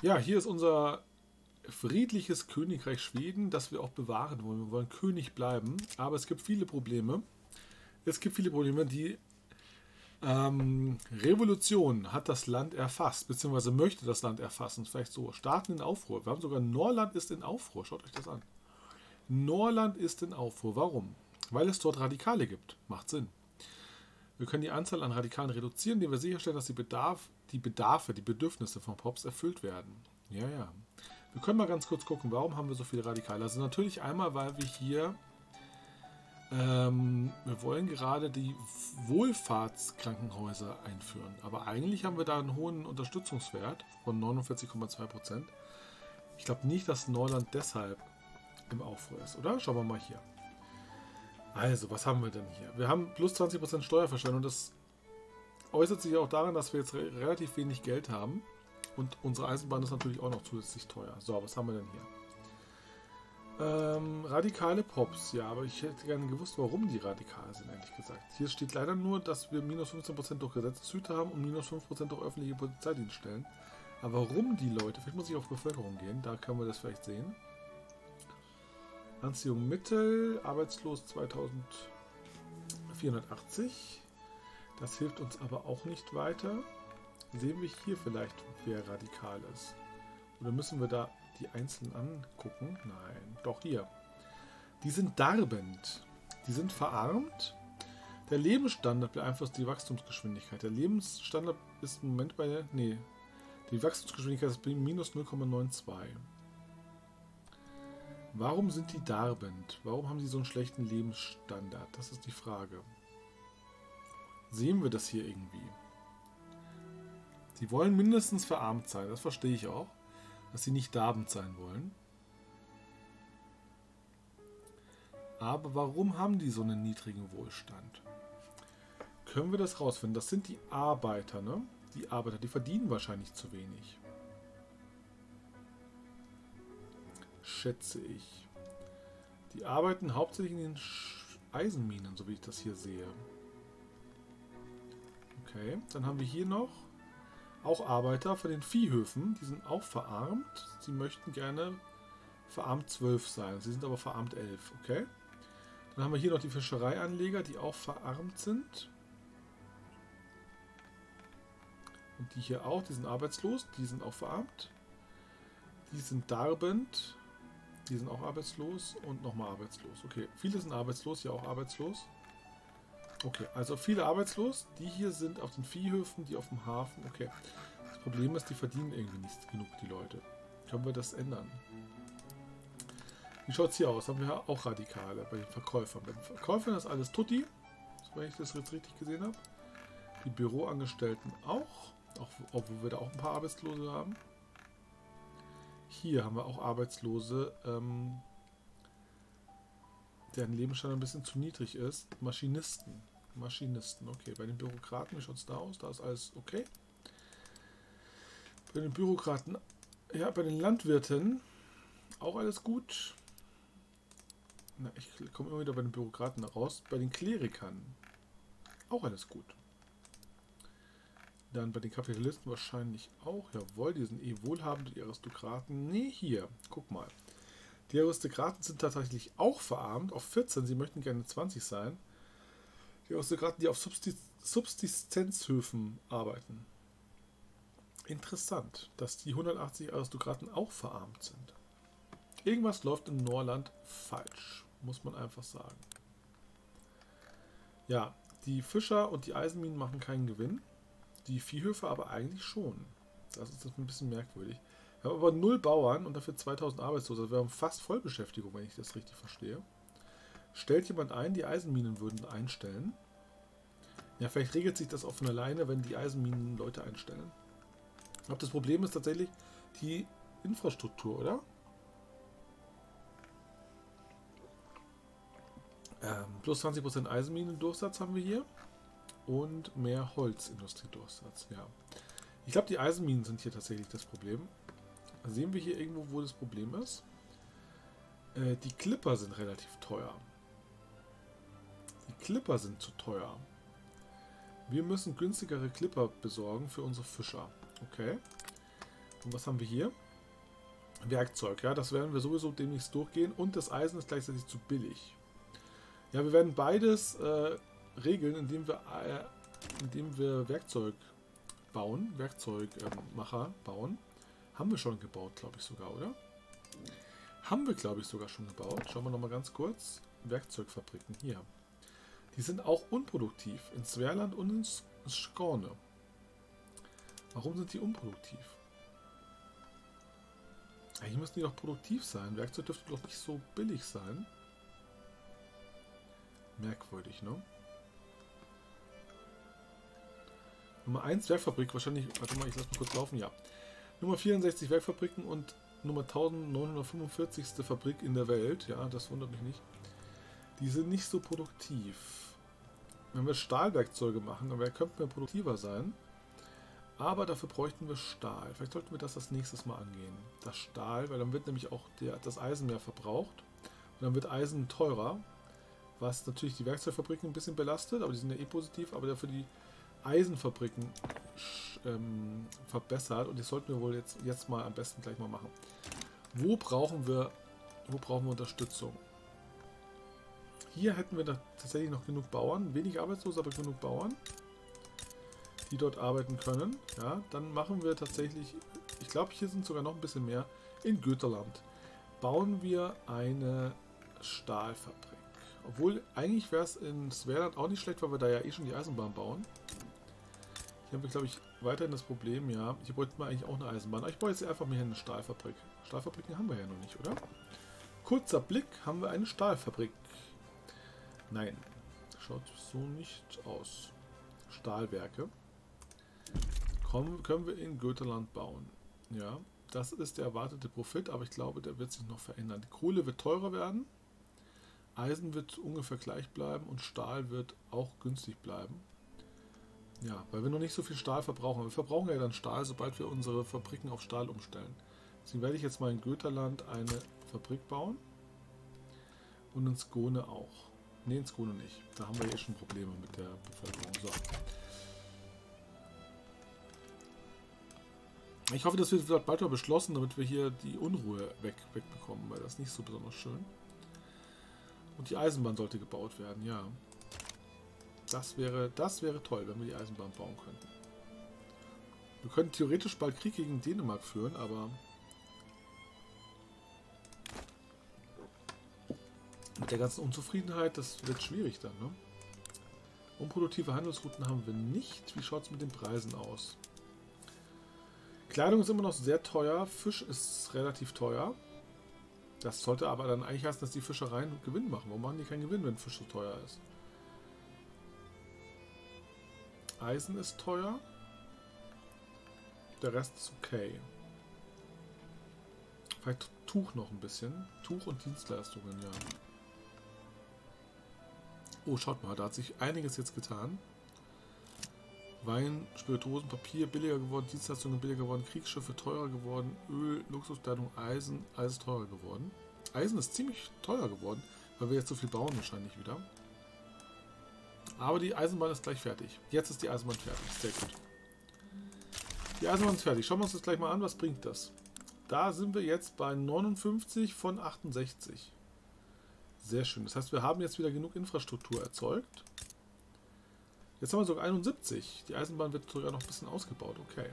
Ja, hier ist unser friedliches Königreich Schweden, das wir auch bewahren wollen. Wir wollen König bleiben, aber es gibt viele Probleme. Es gibt viele Probleme. Die ähm, Revolution hat das Land erfasst, beziehungsweise möchte das Land erfassen. Vielleicht so. Staaten in Aufruhr. Wir haben sogar Norland ist in Aufruhr. Schaut euch das an. Norland ist in Aufruhr. Warum? Weil es dort Radikale gibt. Macht Sinn. Wir können die Anzahl an Radikalen reduzieren, indem wir sicherstellen, dass die, Bedarf, die Bedarfe, die Bedürfnisse von Pops erfüllt werden. Ja, ja. Wir können mal ganz kurz gucken, warum haben wir so viele Radikale. Also natürlich einmal, weil wir hier ähm, wir wollen gerade die Wohlfahrtskrankenhäuser einführen. Aber eigentlich haben wir da einen hohen Unterstützungswert von 49,2%. Ich glaube nicht, dass Neuland deshalb im Aufruhr ist, oder? Schauen wir mal hier. Also, was haben wir denn hier? Wir haben plus 20% Steuerverschwendung. Das äußert sich auch daran, dass wir jetzt re relativ wenig Geld haben. Und unsere Eisenbahn ist natürlich auch noch zusätzlich teuer. So, was haben wir denn hier? Ähm, radikale Pops, ja, aber ich hätte gerne gewusst, warum die radikal sind, ehrlich gesagt. Hier steht leider nur, dass wir minus 15% durch Gesetzeshüter haben und minus 5% durch öffentliche Polizeidienststellen. Aber warum die Leute, vielleicht muss ich auf Bevölkerung gehen, da können wir das vielleicht sehen. Anziehung Mittel, arbeitslos 2480. Das hilft uns aber auch nicht weiter. Sehen wir hier vielleicht, wer radikal ist? Oder müssen wir da die einzelnen angucken? Nein, doch hier. Die sind darbend. Die sind verarmt. Der Lebensstandard beeinflusst die Wachstumsgeschwindigkeit. Der Lebensstandard ist im Moment bei. Nee. Die Wachstumsgeschwindigkeit ist minus 0,92. Warum sind die darbend? Warum haben sie so einen schlechten Lebensstandard? Das ist die Frage. Sehen wir das hier irgendwie? Sie wollen mindestens verarmt sein, das verstehe ich auch dass sie nicht darbend sein wollen. Aber warum haben die so einen niedrigen Wohlstand? Können wir das rausfinden? Das sind die Arbeiter, ne? Die Arbeiter, die verdienen wahrscheinlich zu wenig. Schätze ich. Die arbeiten hauptsächlich in den Eisenminen, so wie ich das hier sehe. Okay, dann haben wir hier noch auch Arbeiter von den Viehhöfen, die sind auch verarmt. Sie möchten gerne verarmt 12 sein. Sie sind aber verarmt 11, okay? Dann haben wir hier noch die Fischereianleger, die auch verarmt sind. Und die hier auch, die sind arbeitslos, die sind auch verarmt. Die sind darbend, die sind auch arbeitslos und nochmal arbeitslos. Okay, viele sind arbeitslos, hier auch arbeitslos. Okay, also viele arbeitslos. Die hier sind auf den Viehhöfen, die auf dem Hafen. Okay. Das Problem ist, die verdienen irgendwie nicht genug, die Leute. Können wir das ändern? Wie schaut es hier aus? Haben wir auch Radikale bei den Verkäufern. Bei den Verkäufern ist alles Tutti, wenn ich das jetzt richtig gesehen habe. Die Büroangestellten auch, auch, obwohl wir da auch ein paar Arbeitslose haben. Hier haben wir auch Arbeitslose, ähm, deren Lebensstandard ein bisschen zu niedrig ist. Maschinisten. Maschinisten, okay. Bei den Bürokraten, wie schaut es da aus? Da ist alles okay. Bei den Bürokraten, ja, bei den Landwirten auch alles gut. Na, ich komme immer wieder bei den Bürokraten raus. Bei den Klerikern auch alles gut. Dann bei den Kapitalisten wahrscheinlich auch. Jawohl, die sind eh wohlhabend, die Aristokraten. Nee, hier, guck mal. Die Aristokraten sind tatsächlich auch verarmt auf 14. Sie möchten gerne 20 sein. Die Aristokraten, die auf Subsistenzhöfen arbeiten. Interessant, dass die 180 Aristokraten auch verarmt sind. Irgendwas läuft in Norland falsch, muss man einfach sagen. Ja, die Fischer und die Eisenminen machen keinen Gewinn. Die Viehhöfe aber eigentlich schon. Das ist ein bisschen merkwürdig. Wir haben aber null Bauern und dafür 2000 Arbeitslose. Wir haben fast Vollbeschäftigung, wenn ich das richtig verstehe. Stellt jemand ein, die Eisenminen würden einstellen. Ja, vielleicht regelt sich das auch von alleine, wenn die Eisenminen Leute einstellen. Aber das Problem ist tatsächlich die Infrastruktur, oder? Ähm, plus 20% Eisenminendurchsatz haben wir hier. Und mehr Holzindustriedurchsatz, ja. Ich glaube, die Eisenminen sind hier tatsächlich das Problem. Sehen wir hier irgendwo, wo das Problem ist? Äh, die Clipper sind relativ teuer. Die Clipper sind zu teuer. Wir müssen günstigere Clipper besorgen für unsere Fischer. Okay. Und was haben wir hier? Werkzeug, ja, das werden wir sowieso demnächst durchgehen. Und das Eisen ist gleichzeitig zu billig. Ja, wir werden beides äh, regeln, indem wir, äh, indem wir Werkzeug bauen, Werkzeugmacher ähm, bauen. Haben wir schon gebaut, glaube ich sogar, oder? Haben wir, glaube ich, sogar schon gebaut. Schauen wir nochmal ganz kurz. Werkzeugfabriken hier. Die sind auch unproduktiv. In Zwerland und in Skorne. Warum sind die unproduktiv? Eigentlich müssten die doch produktiv sein. Werkzeug dürfte doch nicht so billig sein. Merkwürdig, ne? Nummer 1 Werkfabrik, wahrscheinlich, warte mal, ich lasse mal kurz laufen, ja. Nummer 64 Werkfabriken und Nummer 1945. Fabrik in der Welt, ja, das wundert mich nicht. Die sind nicht so produktiv. Wenn wir Stahlwerkzeuge machen, dann könnten wir produktiver sein. Aber dafür bräuchten wir Stahl. Vielleicht sollten wir das das nächstes Mal angehen. Das Stahl, weil dann wird nämlich auch der, das Eisen mehr verbraucht. Und dann wird Eisen teurer. Was natürlich die Werkzeugfabriken ein bisschen belastet, aber die sind ja eh positiv. Aber dafür die Eisenfabriken ähm, verbessert. Und das sollten wir wohl jetzt, jetzt mal am besten gleich mal machen. Wo brauchen wir, wo brauchen wir Unterstützung? Hier hätten wir tatsächlich noch genug Bauern. Wenig arbeitslos, aber genug Bauern, die dort arbeiten können. Ja, dann machen wir tatsächlich, ich glaube, hier sind sogar noch ein bisschen mehr, in Göterland. Bauen wir eine Stahlfabrik. Obwohl, eigentlich wäre es in Sverland auch nicht schlecht, weil wir da ja eh schon die Eisenbahn bauen. Hier haben wir, glaube ich, weiterhin das Problem, ja, hier bräuchten wir eigentlich auch eine Eisenbahn. Aber ich baue jetzt einfach mal hier eine Stahlfabrik. Stahlfabriken haben wir ja noch nicht, oder? Kurzer Blick, haben wir eine Stahlfabrik. Nein, schaut so nicht aus. Stahlwerke. Kommen, können wir in Göterland bauen. Ja, das ist der erwartete Profit, aber ich glaube, der wird sich noch verändern. Die Kohle wird teurer werden. Eisen wird ungefähr gleich bleiben und Stahl wird auch günstig bleiben. Ja, weil wir noch nicht so viel Stahl verbrauchen. Wir verbrauchen ja dann Stahl, sobald wir unsere Fabriken auf Stahl umstellen. Deswegen werde ich jetzt mal in Göterland eine Fabrik bauen. Und in Skone auch. Ne, in Skone nicht. Da haben wir eh schon Probleme mit der Bevölkerung. So. Ich hoffe, das wird bald mal beschlossen, damit wir hier die Unruhe weg, wegbekommen, weil das nicht so besonders schön. Und die Eisenbahn sollte gebaut werden, ja. Das wäre, das wäre toll, wenn wir die Eisenbahn bauen könnten. Wir können theoretisch bald Krieg gegen Dänemark führen, aber mit der ganzen Unzufriedenheit, das wird schwierig dann. Ne? Unproduktive Handelsrouten haben wir nicht. Wie schaut es mit den Preisen aus? Kleidung ist immer noch sehr teuer. Fisch ist relativ teuer. Das sollte aber dann eigentlich heißen, dass die Fischereien Gewinn machen. Warum machen die keinen Gewinn, wenn Fisch so teuer ist? Eisen ist teuer. Der Rest ist okay. Vielleicht Tuch noch ein bisschen. Tuch und Dienstleistungen, ja. Oh, schaut mal, da hat sich einiges jetzt getan. Wein, Spirituosen, Papier billiger geworden, Dienstleistungen billiger geworden, Kriegsschiffe teurer geworden, Öl, Luxuskleidung, Eisen, alles teurer geworden. Eisen ist ziemlich teuer geworden, weil wir jetzt so viel bauen wahrscheinlich wieder. Aber die Eisenbahn ist gleich fertig. Jetzt ist die Eisenbahn fertig. Sehr gut. Die Eisenbahn ist fertig. Schauen wir uns das gleich mal an. Was bringt das? Da sind wir jetzt bei 59 von 68. Sehr schön. Das heißt, wir haben jetzt wieder genug Infrastruktur erzeugt. Jetzt haben wir sogar 71. Die Eisenbahn wird sogar noch ein bisschen ausgebaut. Okay.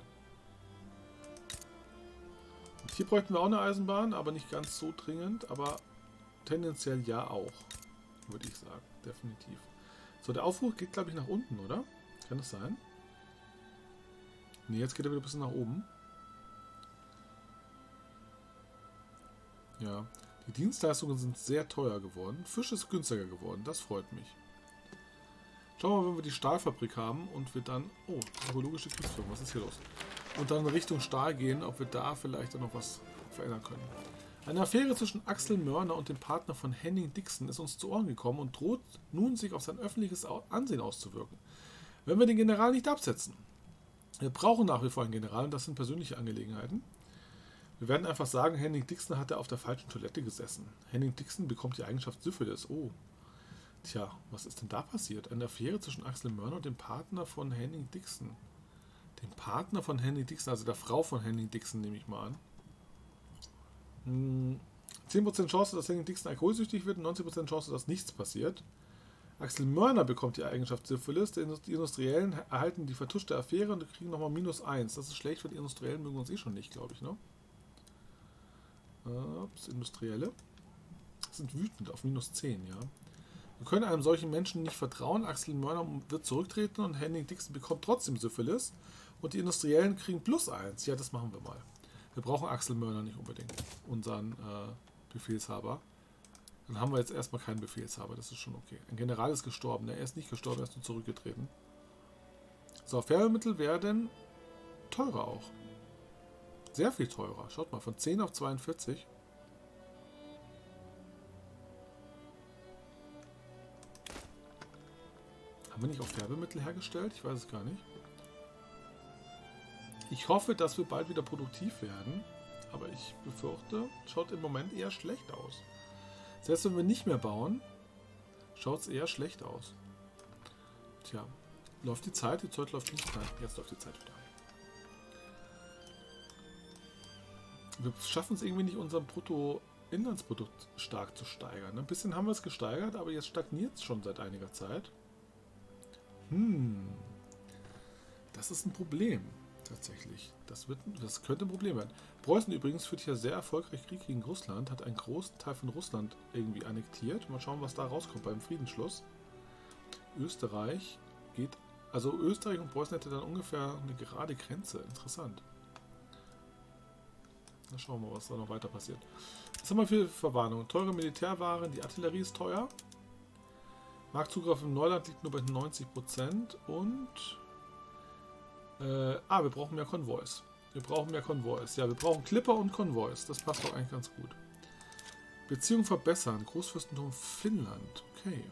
Und hier bräuchten wir auch eine Eisenbahn, aber nicht ganz so dringend. Aber tendenziell ja auch, würde ich sagen. Definitiv. So, der Aufruf geht, glaube ich, nach unten, oder? Kann das sein? Ne, jetzt geht er wieder ein bisschen nach oben. Ja, die Dienstleistungen sind sehr teuer geworden. Fisch ist günstiger geworden, das freut mich. Schauen wir mal, wenn wir die Stahlfabrik haben und wir dann... Oh, psychologische Kriegsführung, was ist hier los? Und dann Richtung Stahl gehen, ob wir da vielleicht dann noch was verändern können. Eine Affäre zwischen Axel Mörner und dem Partner von Henning Dixon ist uns zu Ohren gekommen und droht nun sich auf sein öffentliches Ansehen auszuwirken. Wenn wir den General nicht absetzen. Wir brauchen nach wie vor einen General und das sind persönliche Angelegenheiten. Wir werden einfach sagen, Henning Dixon hat er auf der falschen Toilette gesessen. Henning Dixon bekommt die Eigenschaft Syphilis. Oh. Tja, was ist denn da passiert? Eine Affäre zwischen Axel Mörner und dem Partner von Henning Dixon. Den Partner von Henry Dixon, also der Frau von Henry Dixon, nehme ich mal an. Hm, 10% Chance, dass Henry Dixon alkoholsüchtig wird und 90% Chance, dass nichts passiert. Axel Mörner bekommt die Eigenschaft Syphilis. Die Industriellen erhalten die vertuschte Affäre und kriegen nochmal minus 1. Das ist schlecht, weil die Industriellen mögen uns eh schon nicht, glaube ich, ne? Ups, Industrielle. Sind wütend auf minus 10, ja. Wir können einem solchen Menschen nicht vertrauen. Axel Mörner wird zurücktreten und Henning Dixon bekommt trotzdem Syphilis. Und die Industriellen kriegen plus 1. Ja, das machen wir mal. Wir brauchen Axel Mörner nicht unbedingt. Unseren äh, Befehlshaber. Dann haben wir jetzt erstmal keinen Befehlshaber, das ist schon okay. Ein General ist gestorben, er ist nicht gestorben, er ist nur zurückgetreten. So, Färbemittel werden teurer auch. Sehr viel teurer. Schaut mal, von 10 auf 42. Haben wir nicht auch Färbemittel hergestellt? Ich weiß es gar nicht. Ich hoffe, dass wir bald wieder produktiv werden. Aber ich befürchte, schaut im Moment eher schlecht aus. Selbst wenn wir nicht mehr bauen, schaut es eher schlecht aus. Tja, läuft die Zeit? Die Zeit läuft nicht. Nein, jetzt läuft die Zeit wieder. Wir schaffen es irgendwie nicht, unser Bruttoinlandsprodukt stark zu steigern. Ein bisschen haben wir es gesteigert, aber jetzt stagniert es schon seit einiger Zeit. Hm, das ist ein Problem tatsächlich. Das, wird, das könnte ein Problem werden. Preußen übrigens führt ja sehr erfolgreich Krieg gegen Russland, hat einen großen Teil von Russland irgendwie annektiert. Mal schauen, was da rauskommt beim Friedensschluss. Österreich geht, also Österreich und Preußen hätte dann ungefähr eine gerade Grenze. Interessant. Dann schauen wir mal, was da noch weiter passiert. Was haben wir für Verwarnung? Teure Militärwaren, die Artillerie ist teuer. Marktzugriff im Neuland liegt nur bei 90% und äh, ah, wir brauchen mehr Konvois. Wir brauchen mehr Konvois. Ja, wir brauchen Clipper und Konvois. Das passt doch eigentlich ganz gut. Beziehung verbessern. Großfürstentum Finnland. Okay.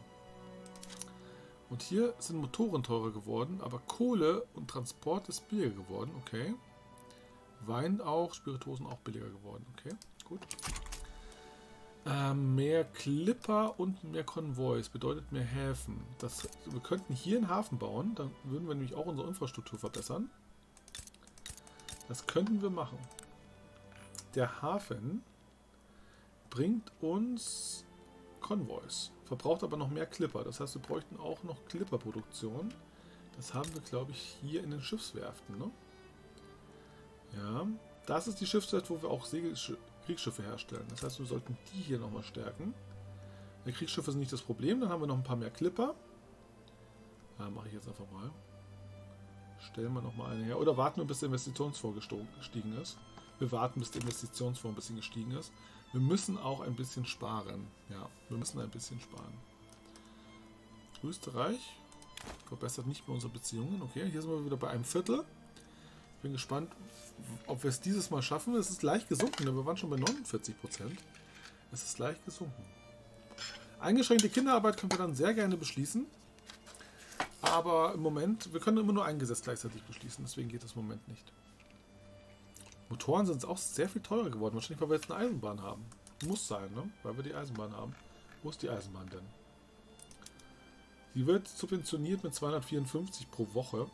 Und hier sind Motoren teurer geworden, aber Kohle und Transport ist billiger geworden. Okay. Wein auch, Spirituosen auch billiger geworden. Okay, gut. Ähm, mehr Clipper und mehr Konvois bedeutet mehr Häfen. Das, wir könnten hier einen Hafen bauen, dann würden wir nämlich auch unsere Infrastruktur verbessern. Das könnten wir machen. Der Hafen bringt uns Konvois, verbraucht aber noch mehr Clipper. Das heißt, wir bräuchten auch noch Clipper-Produktion. Das haben wir, glaube ich, hier in den Schiffswerften. Ne? Ja, das ist die Schiffswerft, wo wir auch Segel Kriegsschiffe herstellen. Das heißt, wir sollten die hier nochmal stärken. Die Kriegsschiffe sind nicht das Problem, dann haben wir noch ein paar mehr Clipper. Ja, mache ich jetzt einfach mal. Stellen wir nochmal eine her. Oder warten wir, bis der Investitionsfonds gestiegen ist. Wir warten, bis der Investitionsfonds ein bisschen gestiegen ist. Wir müssen auch ein bisschen sparen. Ja, wir müssen ein bisschen sparen. Österreich verbessert nicht mehr unsere Beziehungen. Okay, hier sind wir wieder bei einem Viertel. Bin gespannt, ob wir es dieses Mal schaffen. Es ist leicht gesunken, wir waren schon bei 49 Prozent. Es ist leicht gesunken. Eingeschränkte Kinderarbeit können wir dann sehr gerne beschließen. Aber im Moment, wir können immer nur ein Gesetz gleichzeitig beschließen, deswegen geht das im Moment nicht. Motoren sind auch sehr viel teurer geworden, wahrscheinlich weil wir jetzt eine Eisenbahn haben. Muss sein, ne? Weil wir die Eisenbahn haben. Wo ist die Eisenbahn denn? Sie wird subventioniert mit 254 pro Woche.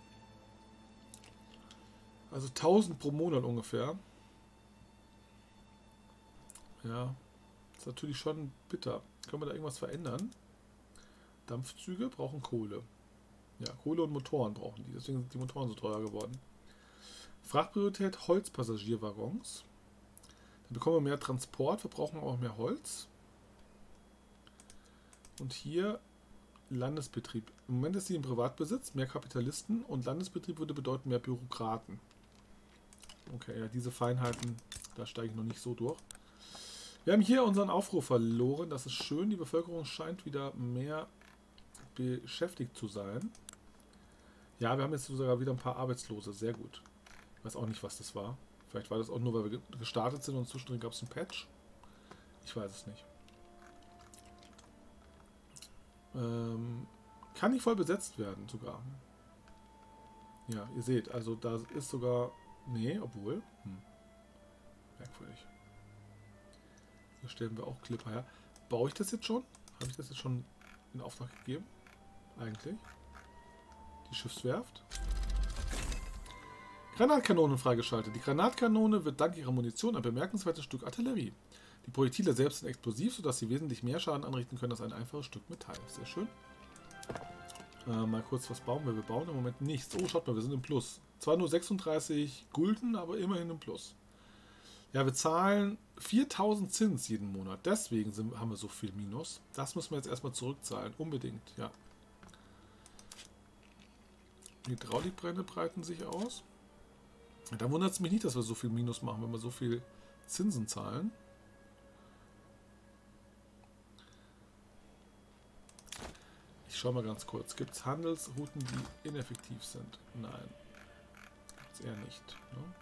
Also 1000 pro Monat ungefähr. Ja, ist natürlich schon bitter. Können wir da irgendwas verändern? Dampfzüge brauchen Kohle. Ja, Kohle und Motoren brauchen die. Deswegen sind die Motoren so teuer geworden. Frachtpriorität Holzpassagierwaggons. Dann bekommen wir mehr Transport, wir brauchen auch mehr Holz. Und hier Landesbetrieb. Im Moment ist sie im Privatbesitz, mehr Kapitalisten und Landesbetrieb würde bedeuten mehr Bürokraten. Okay, ja, diese Feinheiten, da steige ich noch nicht so durch. Wir haben hier unseren Aufruf verloren. Das ist schön. Die Bevölkerung scheint wieder mehr beschäftigt zu sein. Ja, wir haben jetzt sogar wieder ein paar Arbeitslose. Sehr gut. Ich weiß auch nicht, was das war. Vielleicht war das auch nur, weil wir gestartet sind und zwischendrin gab es einen Patch. Ich weiß es nicht. Ähm, kann nicht voll besetzt werden sogar. Ja, ihr seht, also da ist sogar Nee, obwohl. Hm. Merkwürdig. Hier stellen wir auch Clipper her. Baue ich das jetzt schon? Habe ich das jetzt schon in Auftrag gegeben? Eigentlich. Die Schiffswerft. Granatkanone freigeschaltet. Die Granatkanone wird dank ihrer Munition ein bemerkenswertes Stück Artillerie. Die Projektile selbst sind explosiv, sodass sie wesentlich mehr Schaden anrichten können als ein einfaches Stück Metall. Sehr schön. Äh, mal kurz, was bauen wir? Wir bauen im Moment nichts. Oh, schaut mal, wir sind im Plus. Zwar nur 36 Gulden, aber immerhin im Plus. Ja, wir zahlen 4000 Zins jeden Monat. Deswegen sind, haben wir so viel Minus. Das müssen wir jetzt erstmal zurückzahlen. Unbedingt, ja. Hydraulikbrände breiten sich aus. Da wundert es mich nicht, dass wir so viel Minus machen, wenn wir so viel Zinsen zahlen. Ich schaue mal ganz kurz. Gibt es Handelsrouten, die ineffektiv sind? Nein. Es eher nicht. Ne?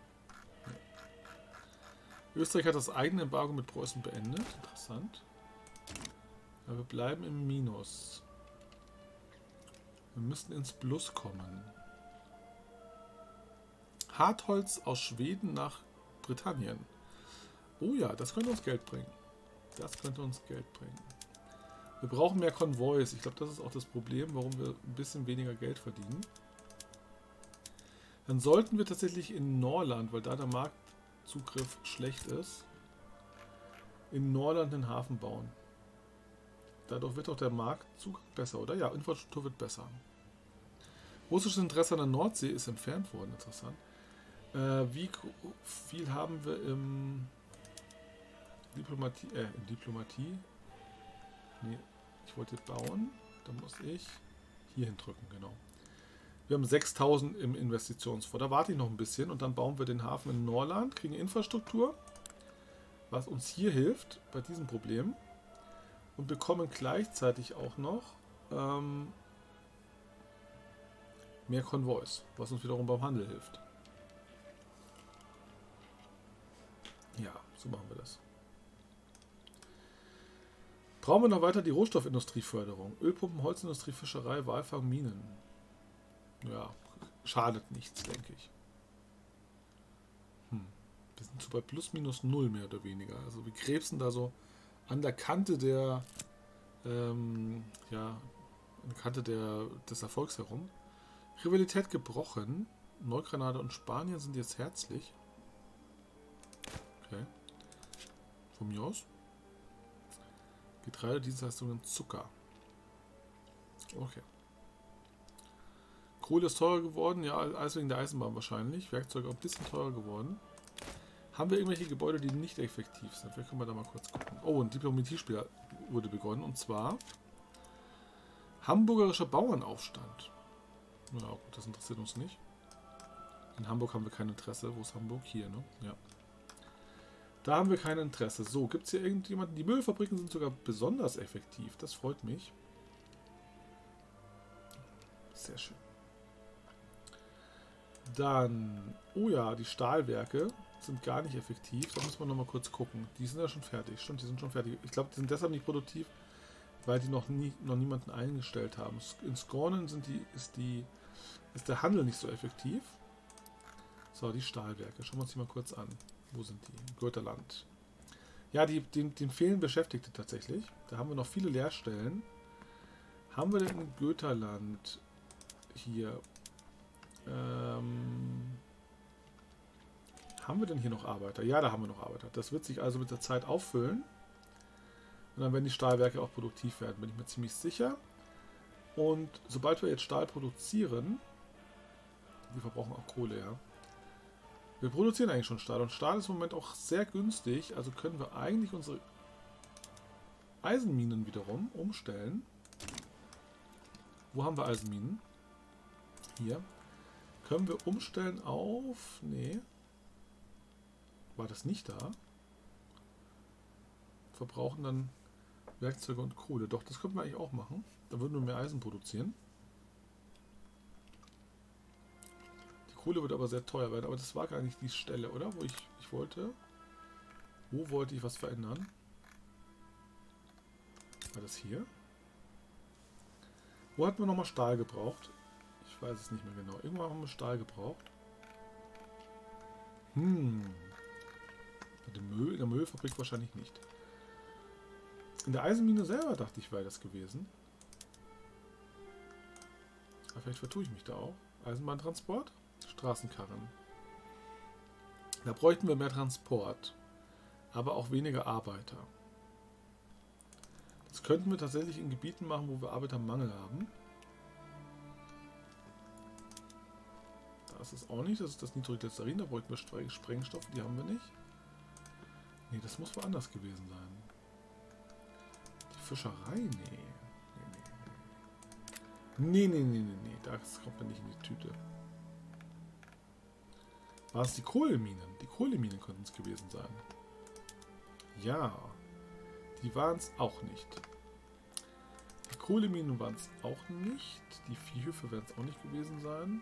Nee. Österreich hat das eigene Embargo mit Preußen beendet. Interessant. Aber wir bleiben im Minus. Wir müssen ins Plus kommen. Hartholz aus Schweden nach Britannien. Oh ja, das könnte uns Geld bringen. Das könnte uns Geld bringen. Wir brauchen mehr Konvois. Ich glaube, das ist auch das Problem, warum wir ein bisschen weniger Geld verdienen. Dann sollten wir tatsächlich in Norland, weil da der Marktzugriff schlecht ist, in Norland einen Hafen bauen. Dadurch wird auch der Marktzug besser, oder? Ja, Infrastruktur wird besser. Russisches Interesse an der Nordsee ist entfernt worden, interessant. Äh, wie viel haben wir im Diplomatie, äh, in Diplomatie? Nee, ich wollte bauen. Da muss ich hier hindrücken, genau. Wir haben 6000 im Investitionsfonds. Da warte ich noch ein bisschen und dann bauen wir den Hafen in Norland, kriegen Infrastruktur, was uns hier hilft bei diesem Problem und bekommen gleichzeitig auch noch ähm, mehr Konvois, was uns wiederum beim Handel hilft. Ja, so machen wir das. Brauchen wir noch weiter die Rohstoffindustrieförderung. Ölpumpen, Holzindustrie, Fischerei, Walfang, Minen. Ja, schadet nichts, denke ich. Hm. Wir sind so bei plus minus null mehr oder weniger. Also wir krebsen da so an der Kante der ähm, ja, an der Kante der, des Erfolgs herum. Rivalität gebrochen. Neugranada und Spanien sind jetzt herzlich. Okay. Von mir aus. Getreide, Dienstleistungen, Zucker. Okay. Kohle ist teurer geworden, ja, alles wegen der Eisenbahn wahrscheinlich. Werkzeuge auch ein bisschen teurer geworden. Haben wir irgendwelche Gebäude, die nicht effektiv sind? Vielleicht können wir da mal kurz gucken. Oh, ein Diplomatiespiel wurde begonnen und zwar Hamburgerischer Bauernaufstand. Ja, gut, das interessiert uns nicht. In Hamburg haben wir kein Interesse. Wo ist Hamburg? Hier, ne? Ja. Da haben wir kein Interesse. So, gibt es hier irgendjemanden? Die Müllfabriken sind sogar besonders effektiv. Das freut mich. Sehr schön. Dann, oh ja, die Stahlwerke sind gar nicht effektiv. Da muss man nochmal kurz gucken. Die sind ja schon fertig. Stimmt, die sind schon fertig. Ich glaube, die sind deshalb nicht produktiv, weil die noch, nie, noch niemanden eingestellt haben. In Skornen sind die, ist, die, ist der Handel nicht so effektiv. So, die Stahlwerke. Schauen wir uns die mal kurz an. Wo sind die? Götterland. Ja, die, den, den fehlen Beschäftigte tatsächlich. Da haben wir noch viele Leerstellen. Haben wir denn in Götterland hier... Ähm, haben wir denn hier noch Arbeiter? Ja, da haben wir noch Arbeiter. Das wird sich also mit der Zeit auffüllen. Und dann werden die Stahlwerke auch produktiv werden, bin ich mir ziemlich sicher. Und sobald wir jetzt Stahl produzieren, wir verbrauchen auch Kohle, ja. Wir produzieren eigentlich schon Stahl und Stahl ist im Moment auch sehr günstig, also können wir eigentlich unsere Eisenminen wiederum umstellen. Wo haben wir Eisenminen? Hier. Können wir umstellen auf... Nee. War das nicht da? Verbrauchen dann Werkzeuge und Kohle. Doch, das könnten wir eigentlich auch machen. Da würden wir mehr Eisen produzieren. Kohle wird aber sehr teuer werden. Aber das war gar nicht die Stelle, oder? Wo ich, ich wollte. Wo wollte ich was verändern? War das hier? Wo hat man nochmal Stahl gebraucht? Ich weiß es nicht mehr genau. Irgendwann haben wir Stahl gebraucht. Hm. Müll, in der Müllfabrik wahrscheinlich nicht. In der Eisenmine selber dachte ich, wäre das gewesen. Aber vielleicht vertue ich mich da auch. Eisenbahntransport? Straßenkarren. Da bräuchten wir mehr Transport, aber auch weniger Arbeiter. Das könnten wir tatsächlich in Gebieten machen, wo wir Arbeitermangel haben. Das ist auch nicht, das ist das Nitroglycerin, da bräuchten wir Sprengstoffe, die haben wir nicht. Nee, das muss woanders gewesen sein. Die Fischerei? Nee. Nee, nee, nee. Nee, nee, nee, nee. Das kommt mir nicht in die Tüte. War es die Kohleminen? Die Kohleminen könnten es gewesen sein. Ja. Die waren es auch nicht. Die Kohleminen waren es auch nicht. Die Viehhöfe werden es auch nicht gewesen sein.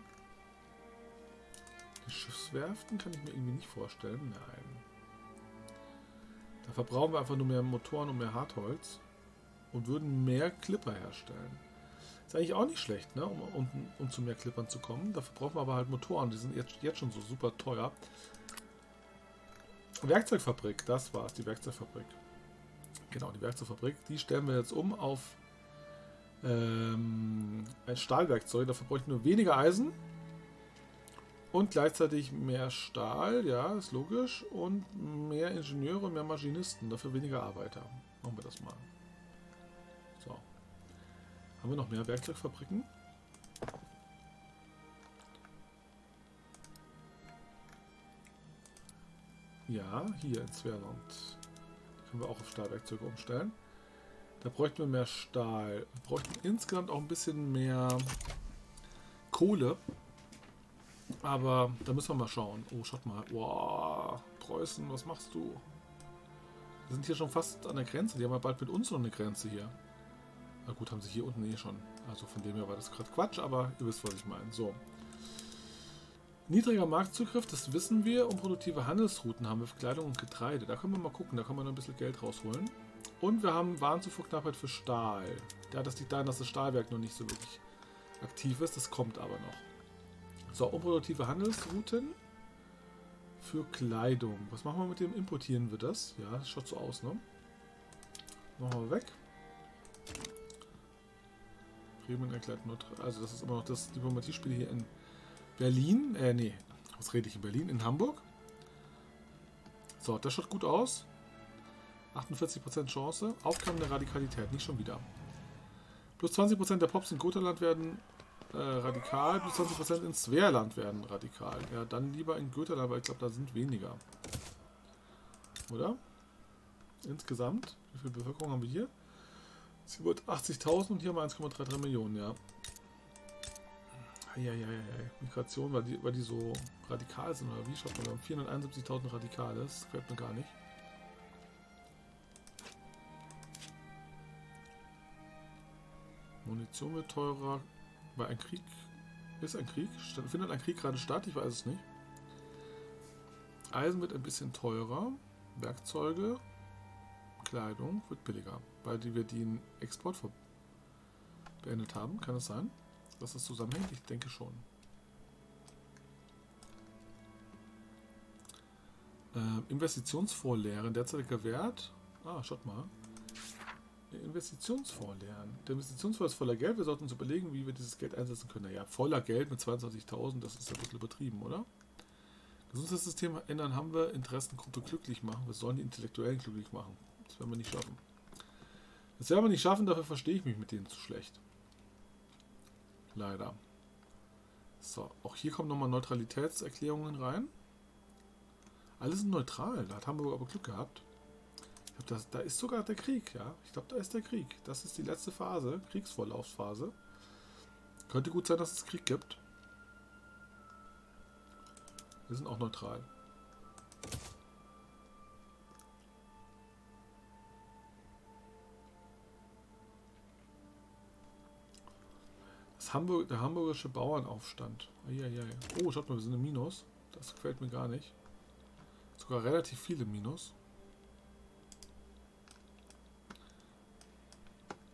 Schiffswerften kann ich mir irgendwie nicht vorstellen. Nein. Da verbrauchen wir einfach nur mehr Motoren und mehr Hartholz. Und würden mehr Clipper herstellen. Ist eigentlich auch nicht schlecht, ne? um, um, um zu mehr Clippern zu kommen. Dafür brauchen wir aber halt Motoren. Die sind jetzt, jetzt schon so super teuer. Werkzeugfabrik, das war's, die Werkzeugfabrik. Genau, die Werkzeugfabrik. Die stellen wir jetzt um auf ähm, ein Stahlwerkzeug. Dafür bräuchten wir weniger Eisen. Und gleichzeitig mehr Stahl, ja, ist logisch. Und mehr Ingenieure, mehr Maschinisten, dafür weniger Arbeiter. Machen wir das mal. So. Haben wir noch mehr Werkzeugfabriken? Ja, hier in Zwerland. Können wir auch auf Stahlwerkzeuge umstellen. Da bräuchten wir mehr Stahl. Wir bräuchten insgesamt auch ein bisschen mehr Kohle. Aber da müssen wir mal schauen. Oh, schaut mal. Wow, Preußen, was machst du? Wir sind hier schon fast an der Grenze. Die haben ja bald mit uns noch eine Grenze hier. Na gut, haben sie hier unten eh schon. Also von dem her war das gerade Quatsch, aber ihr wisst, was ich meine. So. Niedriger Marktzugriff, das wissen wir. Unproduktive Handelsrouten haben wir für Kleidung und Getreide. Da können wir mal gucken, da können wir noch ein bisschen Geld rausholen. Und wir haben Warenzufuhrknappheit für Stahl. Ja, das liegt daran, dass das Stahlwerk noch nicht so wirklich aktiv ist. Das kommt aber noch. So, unproduktive Handelsrouten für Kleidung. Was machen wir mit dem? Importieren wir das? Ja, das schaut so aus, ne? Machen wir weg. Bremen erklärt neutral. Also das ist immer noch das Diplomatiespiel hier in Berlin. Äh, nee. Was rede ich in Berlin? In Hamburg. So, das schaut gut aus. 48% Chance. Aufkommen der Radikalität. Nicht schon wieder. Plus 20% der Pops in Gothaland werden äh, radikal, bis 20% in Sverland werden radikal. Ja, dann lieber in Götterland, weil ich glaube, da sind weniger. Oder? Insgesamt. Wie viel Bevölkerung haben wir hier? 80.000 und hier haben wir 1,33 Millionen, ja. Eieiei. Migration, weil die, weil die so radikal sind, oder wie? Mal, wir haben 471.000 Radikale, das gefällt mir gar nicht. Munition wird teurer, weil ein Krieg. Ist ein Krieg? Findet ein Krieg gerade statt? Ich weiß es nicht. Eisen wird ein bisschen teurer. Werkzeuge, Kleidung wird billiger, weil wir den Export beendet haben. Kann es sein, dass das zusammenhängt? Ich denke schon. Ähm, Investitionsvorlehren, derzeitiger Wert. Ah, schaut mal. Investitionsfonds lernen. Der Investitionsfonds ist voller Geld. Wir sollten uns überlegen, wie wir dieses Geld einsetzen können. Naja, voller Geld mit 22.000, das ist ja ein bisschen übertrieben, oder? Gesundheitssystem ändern haben wir. Interessengruppe glücklich machen. Wir sollen die Intellektuellen glücklich machen. Das werden wir nicht schaffen. Das werden wir nicht schaffen, dafür verstehe ich mich mit denen zu schlecht. Leider. So, auch hier kommen nochmal Neutralitätserklärungen rein. Alle sind neutral. Da hat Hamburg aber Glück gehabt. Das, da ist sogar der Krieg, ja. Ich glaube, da ist der Krieg. Das ist die letzte Phase, Kriegsvorlaufsphase. Könnte gut sein, dass es Krieg gibt. Wir sind auch neutral. Das Hamburg, der hamburgische Bauernaufstand. Eieiei. Oh, schaut mal, wir sind im Minus. Das gefällt mir gar nicht. Sogar relativ viele Minus.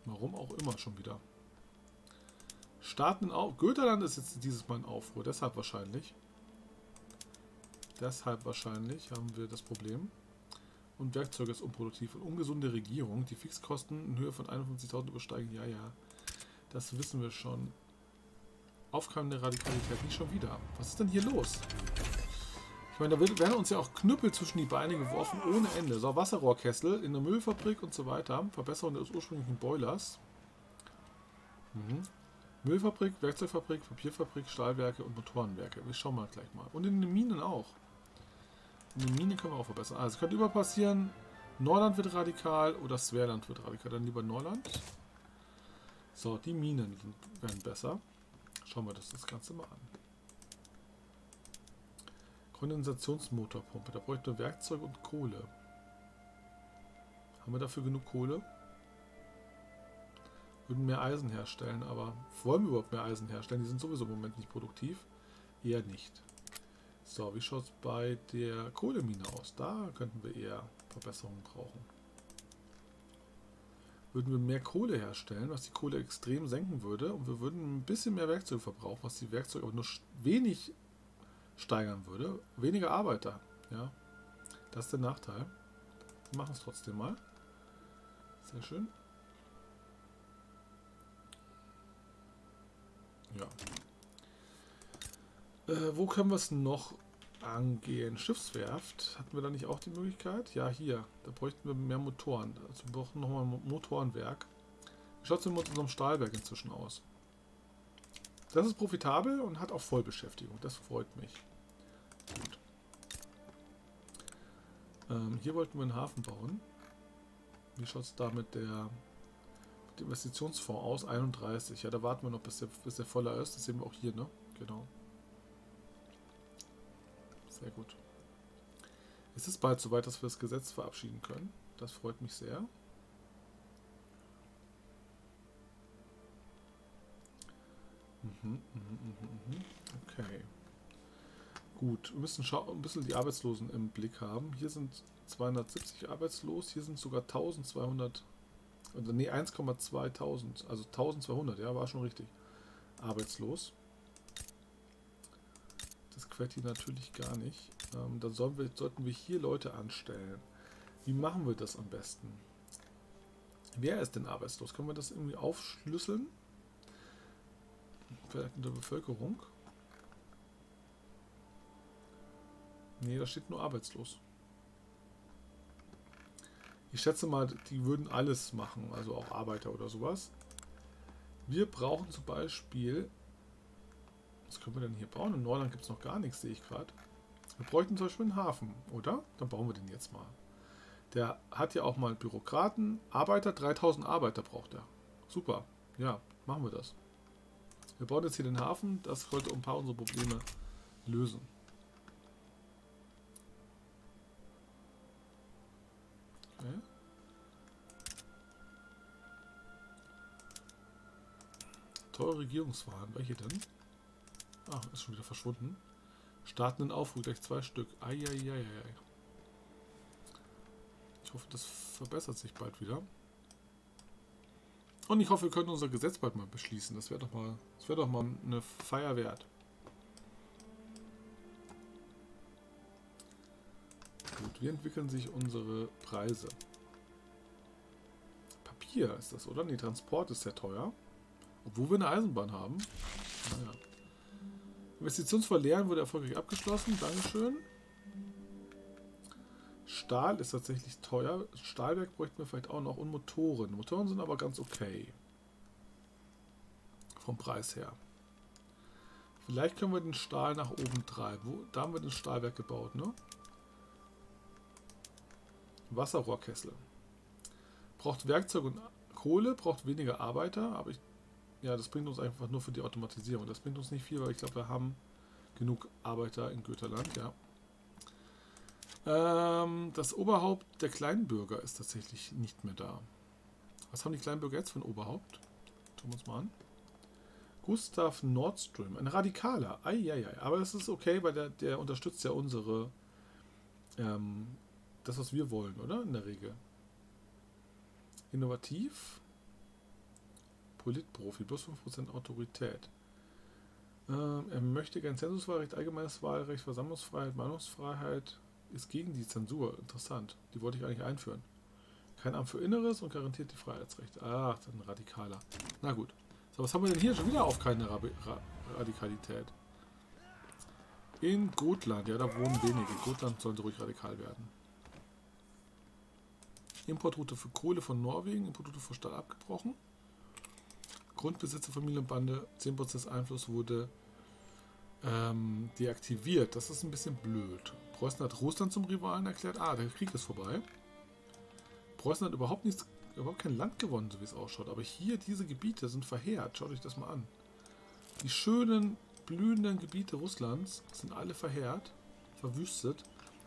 Warum auch immer schon wieder. Starten auf. Göterland ist jetzt dieses Mal in Aufruhr, deshalb wahrscheinlich. Deshalb wahrscheinlich haben wir das Problem. Und Werkzeuge ist unproduktiv. Und ungesunde Regierung, die Fixkosten in Höhe von 51.000 übersteigen. Ja, ja. Das wissen wir schon. Aufkeimende Radikalität nicht schon wieder. Was ist denn hier los? Ich meine, da werden uns ja auch Knüppel zwischen die Beine geworfen ohne Ende. So, Wasserrohrkessel in der Müllfabrik und so weiter. Verbesserung des ursprünglichen Boilers. Mhm. Müllfabrik, Werkzeugfabrik, Papierfabrik, Stahlwerke und Motorenwerke. Wir schauen mal gleich mal. Und in den Minen auch. In den Minen können wir auch verbessern. Also, es könnte über passieren, Neuland wird radikal oder Sverland wird radikal. Dann lieber Neuland. So, die Minen werden besser. Schauen wir uns das Ganze mal an. Kondensationsmotorpumpe. Da bräuchte wir Werkzeug und Kohle. Haben wir dafür genug Kohle? Würden mehr Eisen herstellen, aber wollen wir überhaupt mehr Eisen herstellen? Die sind sowieso im Moment nicht produktiv. Eher nicht. So, wie schaut es bei der Kohlemine aus? Da könnten wir eher Verbesserungen brauchen. Würden wir mehr Kohle herstellen, was die Kohle extrem senken würde, und wir würden ein bisschen mehr Werkzeug verbrauchen, was die Werkzeuge aber nur wenig steigern würde. Weniger Arbeiter, ja. Das ist der Nachteil. Wir machen es trotzdem mal. Sehr schön. Ja. Äh, wo können wir es noch angehen? Schiffswerft. Hatten wir da nicht auch die Möglichkeit? Ja, hier. Da bräuchten wir mehr Motoren. Also wir brauchen nochmal ein Motorenwerk. Wie schaut es denn mit unserem Stahlwerk inzwischen aus? Das ist profitabel und hat auch Vollbeschäftigung. Das freut mich. Gut. Ähm, hier wollten wir einen Hafen bauen. Wie schaut es da mit der mit dem Investitionsfonds aus? 31. Ja, da warten wir noch, bis der, bis der voller ist. Das sehen wir auch hier, ne? Genau. Sehr gut. Es ist bald soweit, dass wir das Gesetz verabschieden können. Das freut mich sehr. Mhm, mh, mh, mh. Okay. Gut, wir müssen ein bisschen die Arbeitslosen im Blick haben. Hier sind 270 arbeitslos, hier sind sogar 1200, also nee, 1,2000, also 1200, ja, war schon richtig, arbeitslos. Das quält hier natürlich gar nicht. Ähm, dann sollen wir, sollten wir hier Leute anstellen. Wie machen wir das am besten? Wer ist denn arbeitslos? Können wir das irgendwie aufschlüsseln? Der Bevölkerung? Nee, da steht nur arbeitslos. Ich schätze mal, die würden alles machen, also auch Arbeiter oder sowas. Wir brauchen zum Beispiel, was können wir denn hier bauen? In Neuland gibt es noch gar nichts, sehe ich gerade. Wir bräuchten zum Beispiel einen Hafen, oder? Dann bauen wir den jetzt mal. Der hat ja auch mal Bürokraten, Arbeiter, 3000 Arbeiter braucht er. Super, ja, machen wir das. Wir bauen jetzt hier den Hafen, das sollte ein paar unserer Probleme lösen. Okay. Teure Regierungswahlen. Welche denn? Ah, ist schon wieder verschwunden. Startenden Aufruf, gleich zwei Stück. Eieieiei. Ich hoffe, das verbessert sich bald wieder. Und ich hoffe, wir können unser Gesetz bald mal beschließen. Das wäre doch mal, doch mal eine Feier wert. Gut, wie entwickeln sich unsere Preise? Papier ist das, oder? Nee, Transport ist sehr teuer. Obwohl wir eine Eisenbahn haben. Naja. Investitionsverlehren wurde erfolgreich abgeschlossen. Dankeschön. Stahl ist tatsächlich teuer. Stahlwerk bräuchten wir vielleicht auch noch. Und Motoren. Motoren sind aber ganz okay. Vom Preis her. Vielleicht können wir den Stahl nach oben treiben. Wo, da haben wir das Stahlwerk gebaut, ne? Wasserrohrkessel. Braucht Werkzeug und Kohle, braucht weniger Arbeiter, aber ich, ja, das bringt uns einfach nur für die Automatisierung. Das bringt uns nicht viel, weil ich glaube, wir haben genug Arbeiter in Göterland, ja. Ähm, das Oberhaupt der Kleinbürger ist tatsächlich nicht mehr da. Was haben die Kleinbürger jetzt für ein Oberhaupt? Tun wir uns mal an. Gustav Nordström, ein Radikaler. Eieiei. Aber das ist okay, weil der, der unterstützt ja unsere ähm, das, was wir wollen, oder? In der Regel. Innovativ. Politprofi, plus 5% Autorität. Ähm, er möchte gern Zensuswahlrecht, allgemeines Wahlrecht, Versammlungsfreiheit, Meinungsfreiheit. Ist gegen die Zensur. Interessant. Die wollte ich eigentlich einführen. Kein Amt für Inneres und garantiert die Freiheitsrechte. Ah, ein Radikaler. Na gut. So, was haben wir denn hier? Schon wieder auf keine Ra Ra Radikalität. In Gotland, ja, da wohnen wenige. Gotland sollte ruhig radikal werden. Importroute für Kohle von Norwegen, Importroute für Stahl abgebrochen. Grundbesitzer Familienbande, 10% Einfluss wurde ähm, deaktiviert. Das ist ein bisschen blöd. Preußen hat Russland zum Rivalen erklärt. Ah, der Krieg ist vorbei. Preußen hat überhaupt nichts, überhaupt kein Land gewonnen, so wie es ausschaut. Aber hier, diese Gebiete sind verheert. Schaut euch das mal an. Die schönen, blühenden Gebiete Russlands sind alle verheert, verwüstet.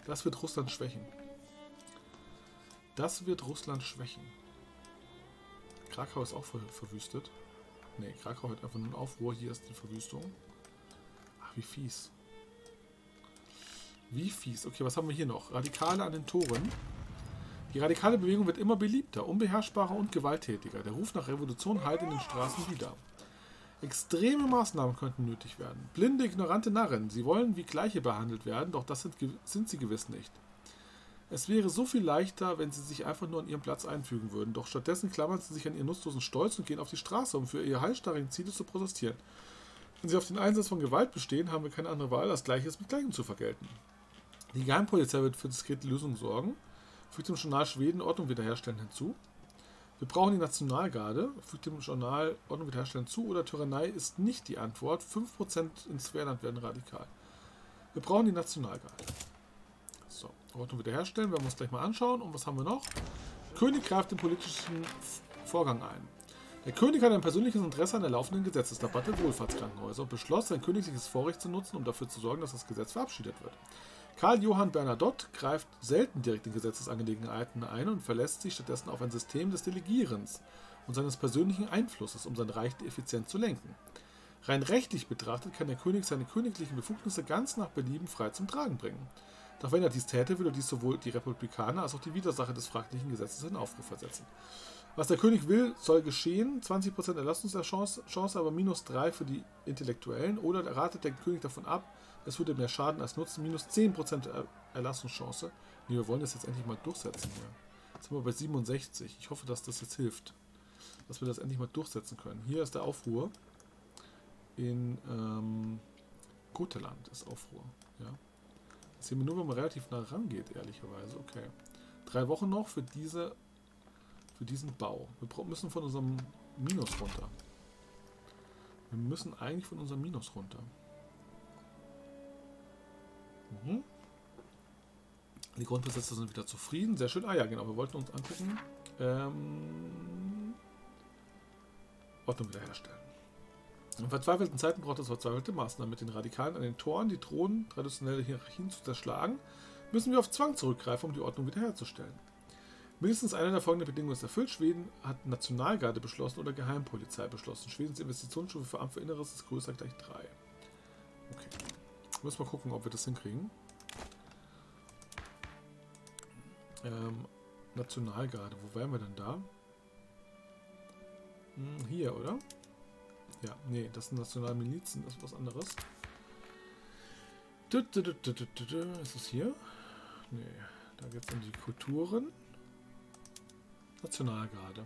Das wird Russland schwächen. Das wird Russland schwächen. Krakau ist auch ver verwüstet. Ne, Krakau hat einfach nur einen Aufruhr. Hier ist die Verwüstung. Wie fies. Wie fies. Okay, was haben wir hier noch? Radikale an den Toren. Die radikale Bewegung wird immer beliebter, unbeherrschbarer und gewalttätiger. Der Ruf nach Revolution heilt in den Straßen wieder. Extreme Maßnahmen könnten nötig werden. Blinde, ignorante Narren. Sie wollen wie Gleiche behandelt werden, doch das sind, sind sie gewiss nicht. Es wäre so viel leichter, wenn sie sich einfach nur an ihren Platz einfügen würden, doch stattdessen klammern sie sich an ihren nutzlosen Stolz und gehen auf die Straße, um für ihre halsstarrigen Ziele zu protestieren. Wenn sie auf den Einsatz von Gewalt bestehen, haben wir keine andere Wahl, als Gleiches mit Gleichem zu vergelten. Die Geheimpolizei wird für diskrete Lösungen sorgen, fügt dem Journal Schweden Ordnung wiederherstellen hinzu. Wir brauchen die Nationalgarde, fügt dem Journal Ordnung wiederherstellen zu, oder Tyrannei ist nicht die Antwort. 5% ins Querland werden radikal. Wir brauchen die Nationalgarde. So, Ordnung wiederherstellen, werden wir uns gleich mal anschauen. Und was haben wir noch? König greift den politischen Vorgang ein. Der König hat ein persönliches Interesse an der laufenden Gesetzesdebatte Wohlfahrtskrankenhäuser und beschloss, sein königliches Vorrecht zu nutzen, um dafür zu sorgen, dass das Gesetz verabschiedet wird. Karl Johann Bernadotte greift selten direkt in Gesetzesangelegenheiten ein und verlässt sich stattdessen auf ein System des Delegierens und seines persönlichen Einflusses, um sein Reich effizient zu lenken. Rein rechtlich betrachtet kann der König seine königlichen Befugnisse ganz nach Belieben frei zum Tragen bringen. Doch wenn er dies täte, würde dies sowohl die Republikaner als auch die Widersacher des fraglichen Gesetzes in Aufruf versetzen. Was der König will, soll geschehen. 20% Erlassungschance, aber minus 3 für die Intellektuellen. Oder ratet der König davon ab, es würde mehr Schaden als Nutzen. Minus 10% Erlassungschance. Nee, wir wollen das jetzt endlich mal durchsetzen hier. Jetzt sind wir bei 67. Ich hoffe, dass das jetzt hilft. Dass wir das endlich mal durchsetzen können. Hier ist der Aufruhr. In ähm, Goteland ist Aufruhr. Ja. Das sehen wir nur, wenn man relativ nah rangeht, ehrlicherweise. Okay. Drei Wochen noch für diese für diesen Bau. Wir müssen von unserem Minus runter. Wir müssen eigentlich von unserem Minus runter. Mhm. Die Grundbesitzer sind wieder zufrieden. Sehr schön. Ah ja, genau. Wir wollten uns angucken. Ähm, Ordnung wiederherstellen. In verzweifelten Zeiten braucht es verzweifelte Maßnahmen. Mit den Radikalen an den Toren, die drohen, traditionelle Hierarchien zu zerschlagen, müssen wir auf Zwang zurückgreifen, um die Ordnung wiederherzustellen. Mindestens eine der folgenden Bedingungen ist erfüllt. Schweden hat Nationalgarde beschlossen oder Geheimpolizei beschlossen. Schwedens Investitionsstufe für Amt für Inneres ist größer gleich 3. Okay. Müssen wir gucken, ob wir das hinkriegen. Ähm, Nationalgarde, wo wären wir denn da? Hm, hier, oder? Ja, nee, das sind Nationalmilizen, das ist was anderes. Ist es hier? Nee, da geht es um die Kulturen. Nationalgarde.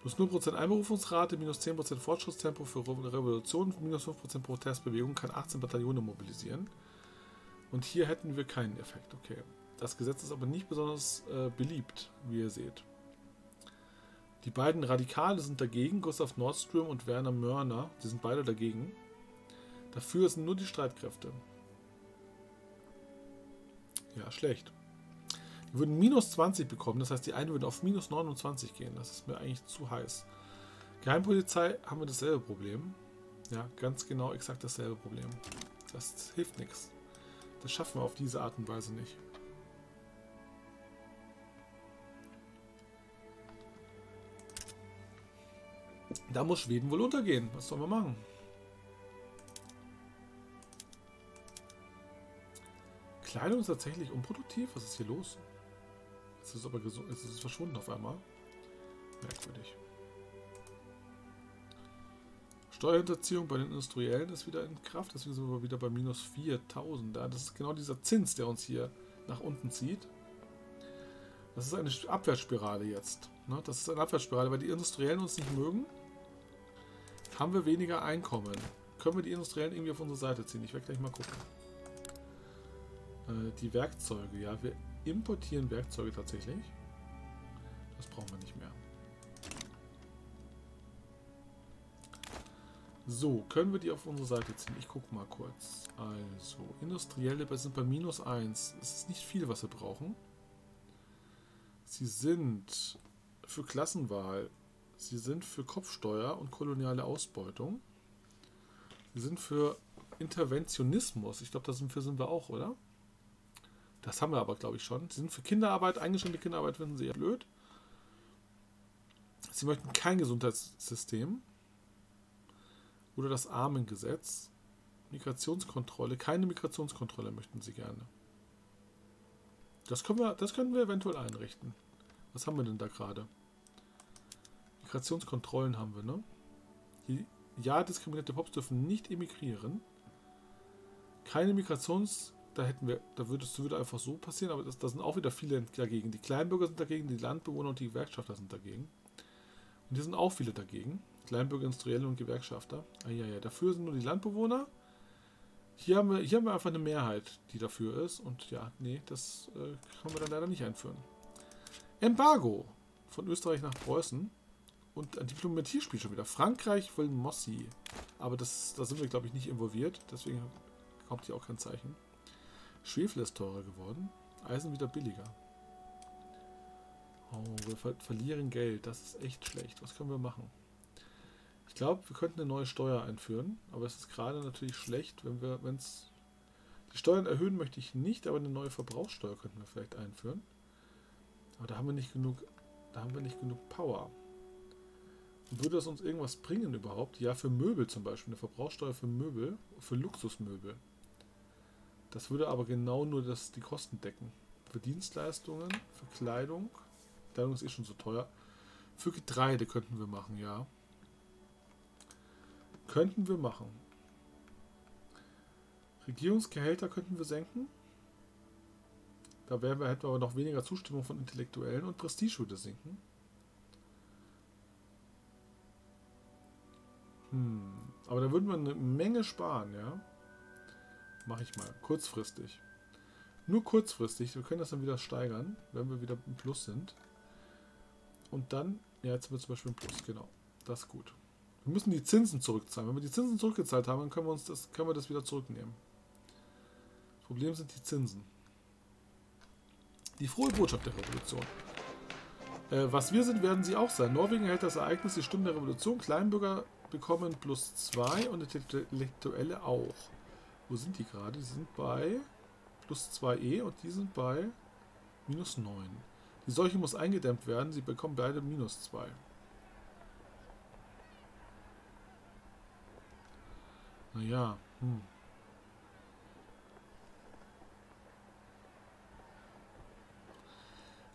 Plus 0% Einberufungsrate, minus 10% Fortschrittstempo für Revolution, minus 5% Protestbewegung, kann 18 Bataillone mobilisieren. Und hier hätten wir keinen Effekt, okay. Das Gesetz ist aber nicht besonders äh, beliebt, wie ihr seht. Die beiden Radikale sind dagegen, Gustav Nordström und Werner Mörner, die sind beide dagegen. Dafür sind nur die Streitkräfte. Ja, schlecht. Würden minus 20 bekommen, das heißt, die eine würde auf minus 29 gehen. Das ist mir eigentlich zu heiß. Geheimpolizei haben wir dasselbe Problem. Ja, ganz genau exakt dasselbe Problem. Das hilft nichts. Das schaffen wir auf diese Art und Weise nicht. Da muss Schweden wohl untergehen. Was sollen wir machen? Kleidung ist tatsächlich unproduktiv. Was ist hier los? Es ist aber gesund, es ist verschwunden auf einmal. Merkwürdig. Steuerhinterziehung bei den Industriellen ist wieder in Kraft, deswegen sind wir wieder bei minus 4000. Das ist genau dieser Zins, der uns hier nach unten zieht. Das ist eine Abwärtsspirale jetzt. Ne? Das ist eine Abwärtsspirale, weil die Industriellen uns nicht mögen. Haben wir weniger Einkommen. Können wir die Industriellen irgendwie auf unsere Seite ziehen? Ich werde gleich mal gucken. Äh, die Werkzeuge, ja, wir importieren Werkzeuge tatsächlich. Das brauchen wir nicht mehr. So, können wir die auf unsere Seite ziehen? Ich gucke mal kurz. Also, industrielle sind bei minus 1. Es ist nicht viel, was wir brauchen. Sie sind für Klassenwahl. Sie sind für Kopfsteuer und koloniale Ausbeutung. Sie sind für Interventionismus. Ich glaube, dafür sind wir auch, oder? Das haben wir aber, glaube ich, schon. Sie sind für Kinderarbeit, eingeschränkte Kinderarbeit finden sie eher blöd. Sie möchten kein Gesundheitssystem oder das Armengesetz. Migrationskontrolle, keine Migrationskontrolle möchten sie gerne. Das können wir, das können wir eventuell einrichten. Was haben wir denn da gerade? Migrationskontrollen haben wir, ne? Die, ja, diskriminierte Pops dürfen nicht emigrieren. Keine Migrations... Da hätten wir, da würde es würde einfach so passieren, aber da sind auch wieder viele dagegen. Die Kleinbürger sind dagegen, die Landbewohner und die Gewerkschafter sind dagegen. Und hier sind auch viele dagegen. Kleinbürger, Industrielle und Gewerkschafter. Ah, ja, ja. Dafür sind nur die Landbewohner. Hier haben, wir, hier haben wir einfach eine Mehrheit, die dafür ist. Und ja, nee, das äh, können wir dann leider nicht einführen. Embargo von Österreich nach Preußen. Und ein Diplomatiespiel schon wieder. Frankreich will Mossi. Aber das, da sind wir, glaube ich, nicht involviert. Deswegen kommt hier auch kein Zeichen. Schwefel ist teurer geworden. Eisen wieder billiger. Oh, wir ver verlieren Geld. Das ist echt schlecht. Was können wir machen? Ich glaube, wir könnten eine neue Steuer einführen, aber es ist gerade natürlich schlecht, wenn wir, wenn es. Die Steuern erhöhen möchte ich nicht, aber eine neue Verbrauchssteuer könnten wir vielleicht einführen. Aber da haben wir nicht genug, da haben wir nicht genug Power. Und würde das uns irgendwas bringen überhaupt? Ja, für Möbel zum Beispiel, eine Verbrauchssteuer für Möbel, für Luxusmöbel. Das würde aber genau nur das, die Kosten decken. Für Dienstleistungen, für Kleidung. Kleidung ist eh schon so teuer. Für Getreide könnten wir machen, ja. Könnten wir machen. Regierungsgehälter könnten wir senken. Da wären wir, hätten wir aber noch weniger Zustimmung von Intellektuellen und Prestige würde sinken. Hm. Aber da würden wir eine Menge sparen, ja. Mache ich mal. Kurzfristig. Nur kurzfristig. Wir können das dann wieder steigern, wenn wir wieder im Plus sind. Und dann, ja, jetzt wird zum Beispiel ein Plus, genau. Das ist gut. Wir müssen die Zinsen zurückzahlen. Wenn wir die Zinsen zurückgezahlt haben, dann können wir uns das, können wir das wieder zurücknehmen. Das Problem sind die Zinsen. Die frohe Botschaft der Revolution. Äh, was wir sind, werden sie auch sein. Norwegen hält das Ereignis die Stunde der Revolution. Kleinbürger bekommen plus 2 und Intellektuelle auch. Wo sind die gerade? Die sind bei plus 2e und die sind bei minus 9. Die Seuche muss eingedämmt werden. Sie bekommen beide minus 2. Naja, hm.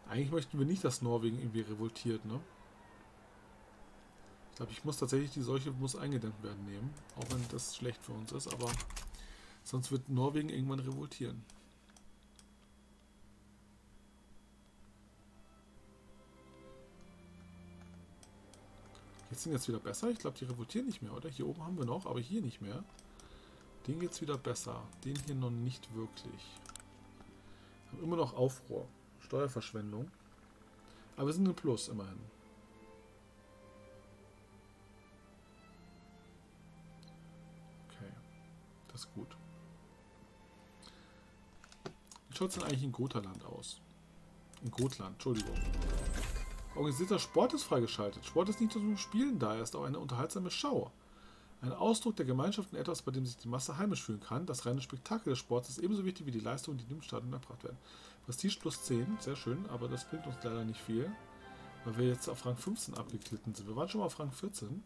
Eigentlich möchten wir nicht, dass Norwegen irgendwie revoltiert, ne? Ich glaube, ich muss tatsächlich die Seuche muss eingedämmt werden nehmen. Auch wenn das schlecht für uns ist, aber sonst wird Norwegen irgendwann revoltieren. Jetzt sind jetzt wieder besser. Ich glaube, die revoltieren nicht mehr, oder? Hier oben haben wir noch, aber hier nicht mehr. Den geht es wieder besser. Den hier noch nicht wirklich. Haben immer noch Aufruhr. Steuerverschwendung. Aber wir sind im Plus immerhin. Okay. Das ist gut. Schaut es denn eigentlich in Gothaland aus? In Gotland, Entschuldigung. Organisierter Sport ist freigeschaltet. Sport ist nicht nur zum Spielen da, er ist auch eine unterhaltsame Schau. Ein Ausdruck der Gemeinschaft und etwas, bei dem sich die Masse heimisch fühlen kann. Das reine Spektakel des Sports ist ebenso wichtig wie die Leistungen, die im Stadion erbracht werden. Prestige plus 10, sehr schön, aber das bringt uns leider nicht viel, weil wir jetzt auf Rang 15 abgeglitten sind. Wir waren schon mal auf Rang 14.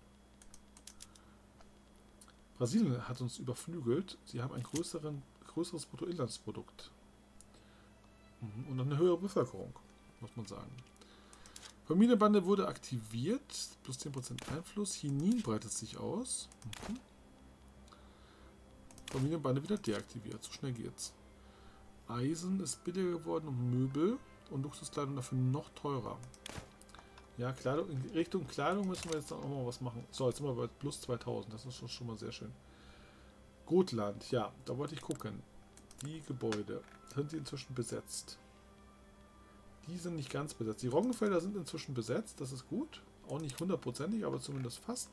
Brasilien hat uns überflügelt. Sie haben ein größeren, größeres Bruttoinlandsprodukt. Mhm, und eine höhere Bevölkerung, muss man sagen. Familienbande wurde aktiviert. Plus 10% Einfluss. Chinin breitet sich aus. Mhm. Familienbande wieder deaktiviert. So schnell geht's. Eisen ist billiger geworden und Möbel und Luxuskleidung dafür noch teurer. Ja, Kleidung, in Richtung Kleidung müssen wir jetzt auch mal was machen. So, jetzt sind wir bei plus 2000. Das ist schon, schon mal sehr schön. Gotland, ja, da wollte ich gucken. Die Gebäude. Sind die inzwischen besetzt? Die sind nicht ganz besetzt. Die Roggenfelder sind inzwischen besetzt. Das ist gut. Auch nicht hundertprozentig, aber zumindest fast.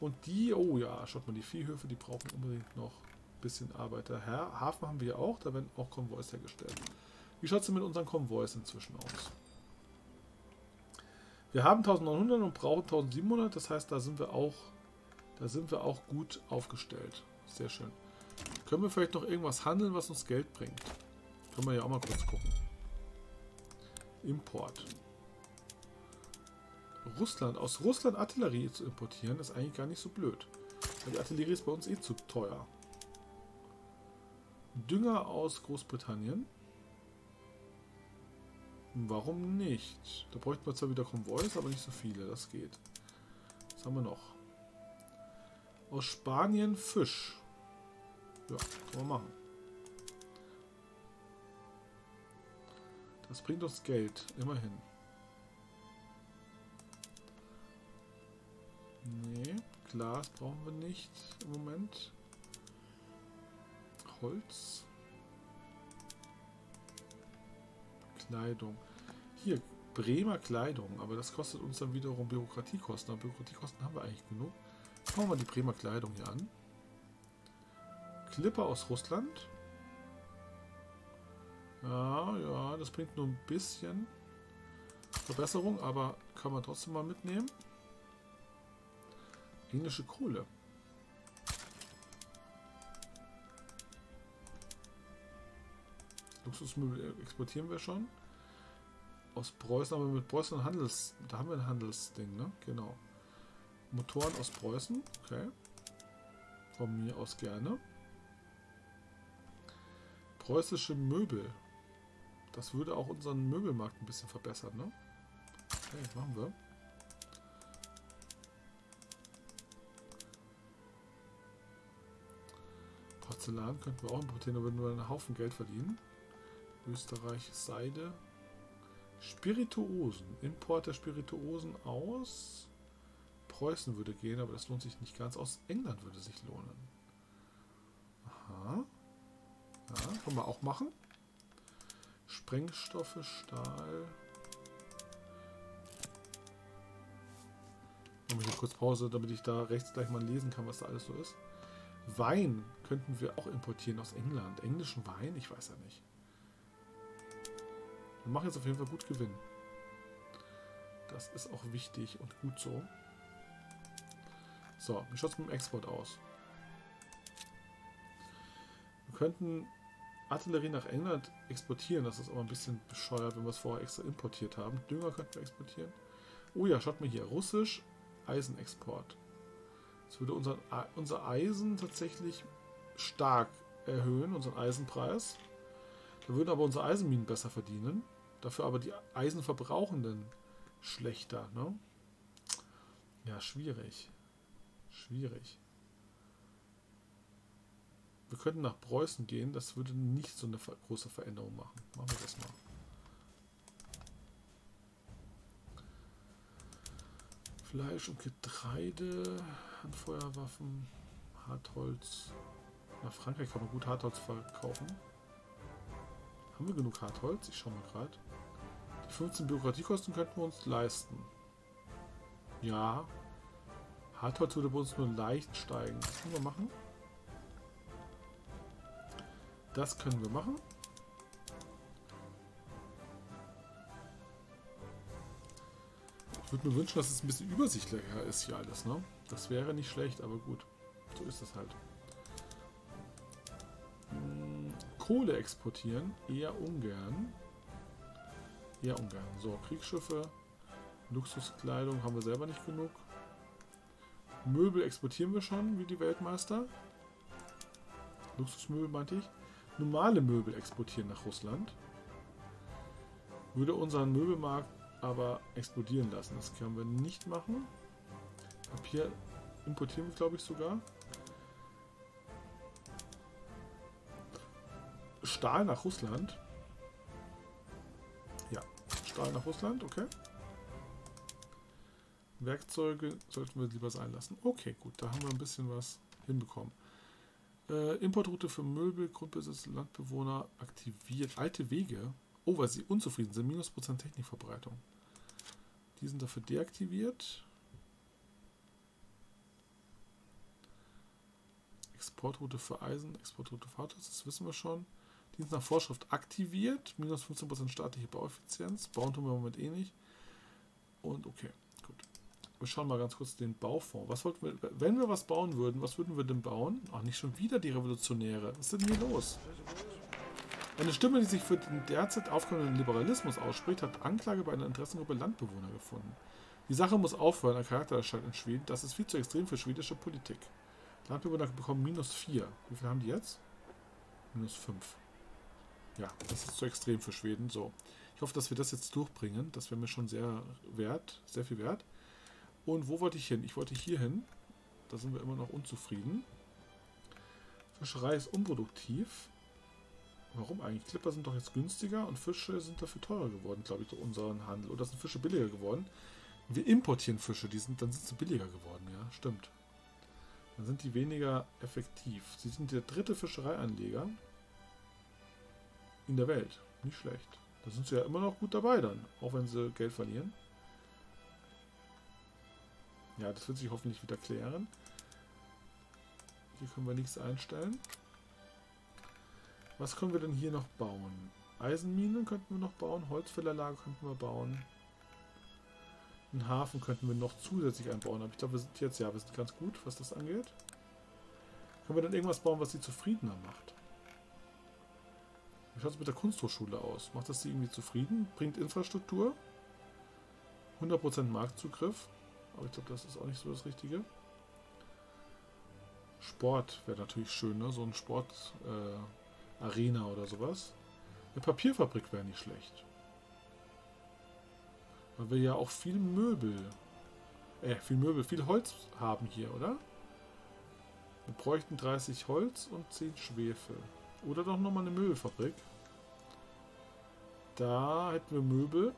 Und die, oh ja, schaut mal, die Viehhöfe, die brauchen unbedingt noch ein bisschen Arbeiter. Hafen haben wir auch, da werden auch Konvois hergestellt. Wie schaut es denn mit unseren Konvois inzwischen aus? Wir haben 1900 und brauchen 1700, das heißt, da sind wir auch, da sind wir auch gut aufgestellt. Sehr schön. Können wir vielleicht noch irgendwas handeln, was uns Geld bringt? Können wir ja auch mal kurz gucken. Import. Russland. Aus Russland Artillerie zu importieren, ist eigentlich gar nicht so blöd. Weil die Artillerie ist bei uns eh zu teuer. Dünger aus Großbritannien. Warum nicht? Da bräuchten wir zwar wieder Konvois, aber nicht so viele. Das geht. Was haben wir noch? Aus Spanien Fisch. Ja, kann man machen. Das bringt uns Geld, immerhin. Nee, Glas brauchen wir nicht im Moment. Holz. Kleidung. Hier, Bremer Kleidung, aber das kostet uns dann wiederum Bürokratiekosten. Aber Bürokratiekosten haben wir eigentlich genug. Schauen wir die Bremer Kleidung hier an. Clipper aus Russland. Ja, ja, das bringt nur ein bisschen Verbesserung, aber kann man trotzdem mal mitnehmen. Englische Kohle. Luxusmöbel exportieren wir schon. Aus Preußen, aber mit Preußen Handels. Da haben wir ein Handelsding, ne? Genau. Motoren aus Preußen, okay. Von mir aus gerne. Preußische Möbel. Das würde auch unseren Möbelmarkt ein bisschen verbessern, ne? Okay, machen wir. Porzellan könnten wir auch importieren, aber nur einen Haufen Geld verdienen. Österreich Seide. Spirituosen. Import der Spirituosen aus Preußen würde gehen, aber das lohnt sich nicht ganz. Aus England würde sich lohnen. Aha. Ja, können wir auch machen. Sprengstoffe, Stahl. Machen wir hier kurz Pause, damit ich da rechts gleich mal lesen kann, was da alles so ist. Wein könnten wir auch importieren aus England. Englischen Wein? Ich weiß ja nicht. Wir machen jetzt auf jeden Fall gut Gewinn. Das ist auch wichtig und gut so. So, wie schaut es mit dem Export aus? Wir könnten Artillerie nach England exportieren. Das ist aber ein bisschen bescheuert, wenn wir es vorher extra importiert haben. Dünger könnten wir exportieren. Oh ja, schaut mal hier. Russisch Eisenexport. Das würde unseren, unser Eisen tatsächlich stark erhöhen, unseren Eisenpreis. Da würden aber unsere Eisenminen besser verdienen. Dafür aber die Eisenverbrauchenden schlechter. Ne? Ja, schwierig. Schwierig. Wir könnten nach Preußen gehen. Das würde nicht so eine große Veränderung machen. Machen wir das mal. Fleisch und Getreide, Handfeuerwaffen, Hartholz. Nach Frankreich kann man gut Hartholz verkaufen. Haben wir genug Hartholz? Ich schau mal gerade. Die 15 Bürokratiekosten könnten wir uns leisten. Ja. Hartholz würde bei uns nur leicht steigen. Das können wir machen. Das können wir machen. Ich würde mir wünschen, dass es ein bisschen übersichtlicher ist hier alles, ne? Das wäre nicht schlecht, aber gut. So ist es halt. Hm, Kohle exportieren eher ungern. Eher ungern. So, Kriegsschiffe, Luxuskleidung haben wir selber nicht genug. Möbel exportieren wir schon, wie die Weltmeister. Luxusmöbel meinte ich. Normale Möbel exportieren nach Russland. Würde unseren Möbelmarkt aber explodieren lassen. Das können wir nicht machen. Papier importieren wir, glaube ich, sogar. Stahl nach Russland. Ja, Stahl nach Russland, okay. Werkzeuge sollten wir lieber sein lassen. Okay, gut, da haben wir ein bisschen was hinbekommen. Äh, Importroute für Möbel, Grundbesitz, Landbewohner aktiviert. Alte Wege. Oh, weil sie unzufrieden sind. Minus Prozent Technikverbreitung. Die sind dafür deaktiviert. Exportroute für Eisen, Exportroute für Autos, das wissen wir schon. Dienst nach Vorschrift aktiviert. Minus 15% staatliche Baueffizienz. Bauen tun wir im Moment eh nicht. Und okay. Wir schauen mal ganz kurz den Baufonds. Was wollten wir, wenn wir was bauen würden, was würden wir denn bauen? Ach, nicht schon wieder die Revolutionäre. Was ist denn hier los? Eine Stimme, die sich für den derzeit aufkommenden Liberalismus ausspricht, hat Anklage bei einer Interessengruppe Landbewohner gefunden. Die Sache muss aufhören, ein Charakter erscheint in Schweden. Das ist viel zu extrem für schwedische Politik. Landbewohner bekommen minus 4. Wie viel haben die jetzt? Minus 5. Ja, das ist zu extrem für Schweden. So. Ich hoffe, dass wir das jetzt durchbringen. Das wäre mir schon sehr wert, sehr viel wert. Und wo wollte ich hin? Ich wollte hier hin. Da sind wir immer noch unzufrieden. Fischerei ist unproduktiv. Warum eigentlich? Clipper sind doch jetzt günstiger und Fische sind dafür teurer geworden, glaube ich, durch unseren Handel. Oder sind Fische billiger geworden? Wir importieren Fische, die sind, dann sind sie billiger geworden, ja, stimmt. Dann sind die weniger effektiv. Sie sind der dritte Fischereianleger in der Welt. Nicht schlecht. Da sind sie ja immer noch gut dabei dann, auch wenn sie Geld verlieren. Ja, das wird sich hoffentlich wieder klären. Hier können wir nichts einstellen. Was können wir denn hier noch bauen? Eisenminen könnten wir noch bauen, Holzfällerlager könnten wir bauen. Einen Hafen könnten wir noch zusätzlich einbauen, aber ich glaube, wir sind jetzt, ja, wir sind ganz gut, was das angeht. Können wir dann irgendwas bauen, was sie zufriedener macht? Wie schaut es mit der Kunsthochschule aus? Macht das sie irgendwie zufrieden? Bringt Infrastruktur? 100% Marktzugriff? Aber ich glaube, das ist auch nicht so das Richtige. Sport wäre natürlich schön, ne? So ein Sport-Arena äh, oder sowas. Eine Papierfabrik wäre nicht schlecht. Weil wir ja auch viel Möbel, äh, viel Möbel, viel Holz haben hier, oder? Wir bräuchten 30 Holz und 10 Schwefel. Oder doch nochmal eine Möbelfabrik. Da hätten wir Möbel,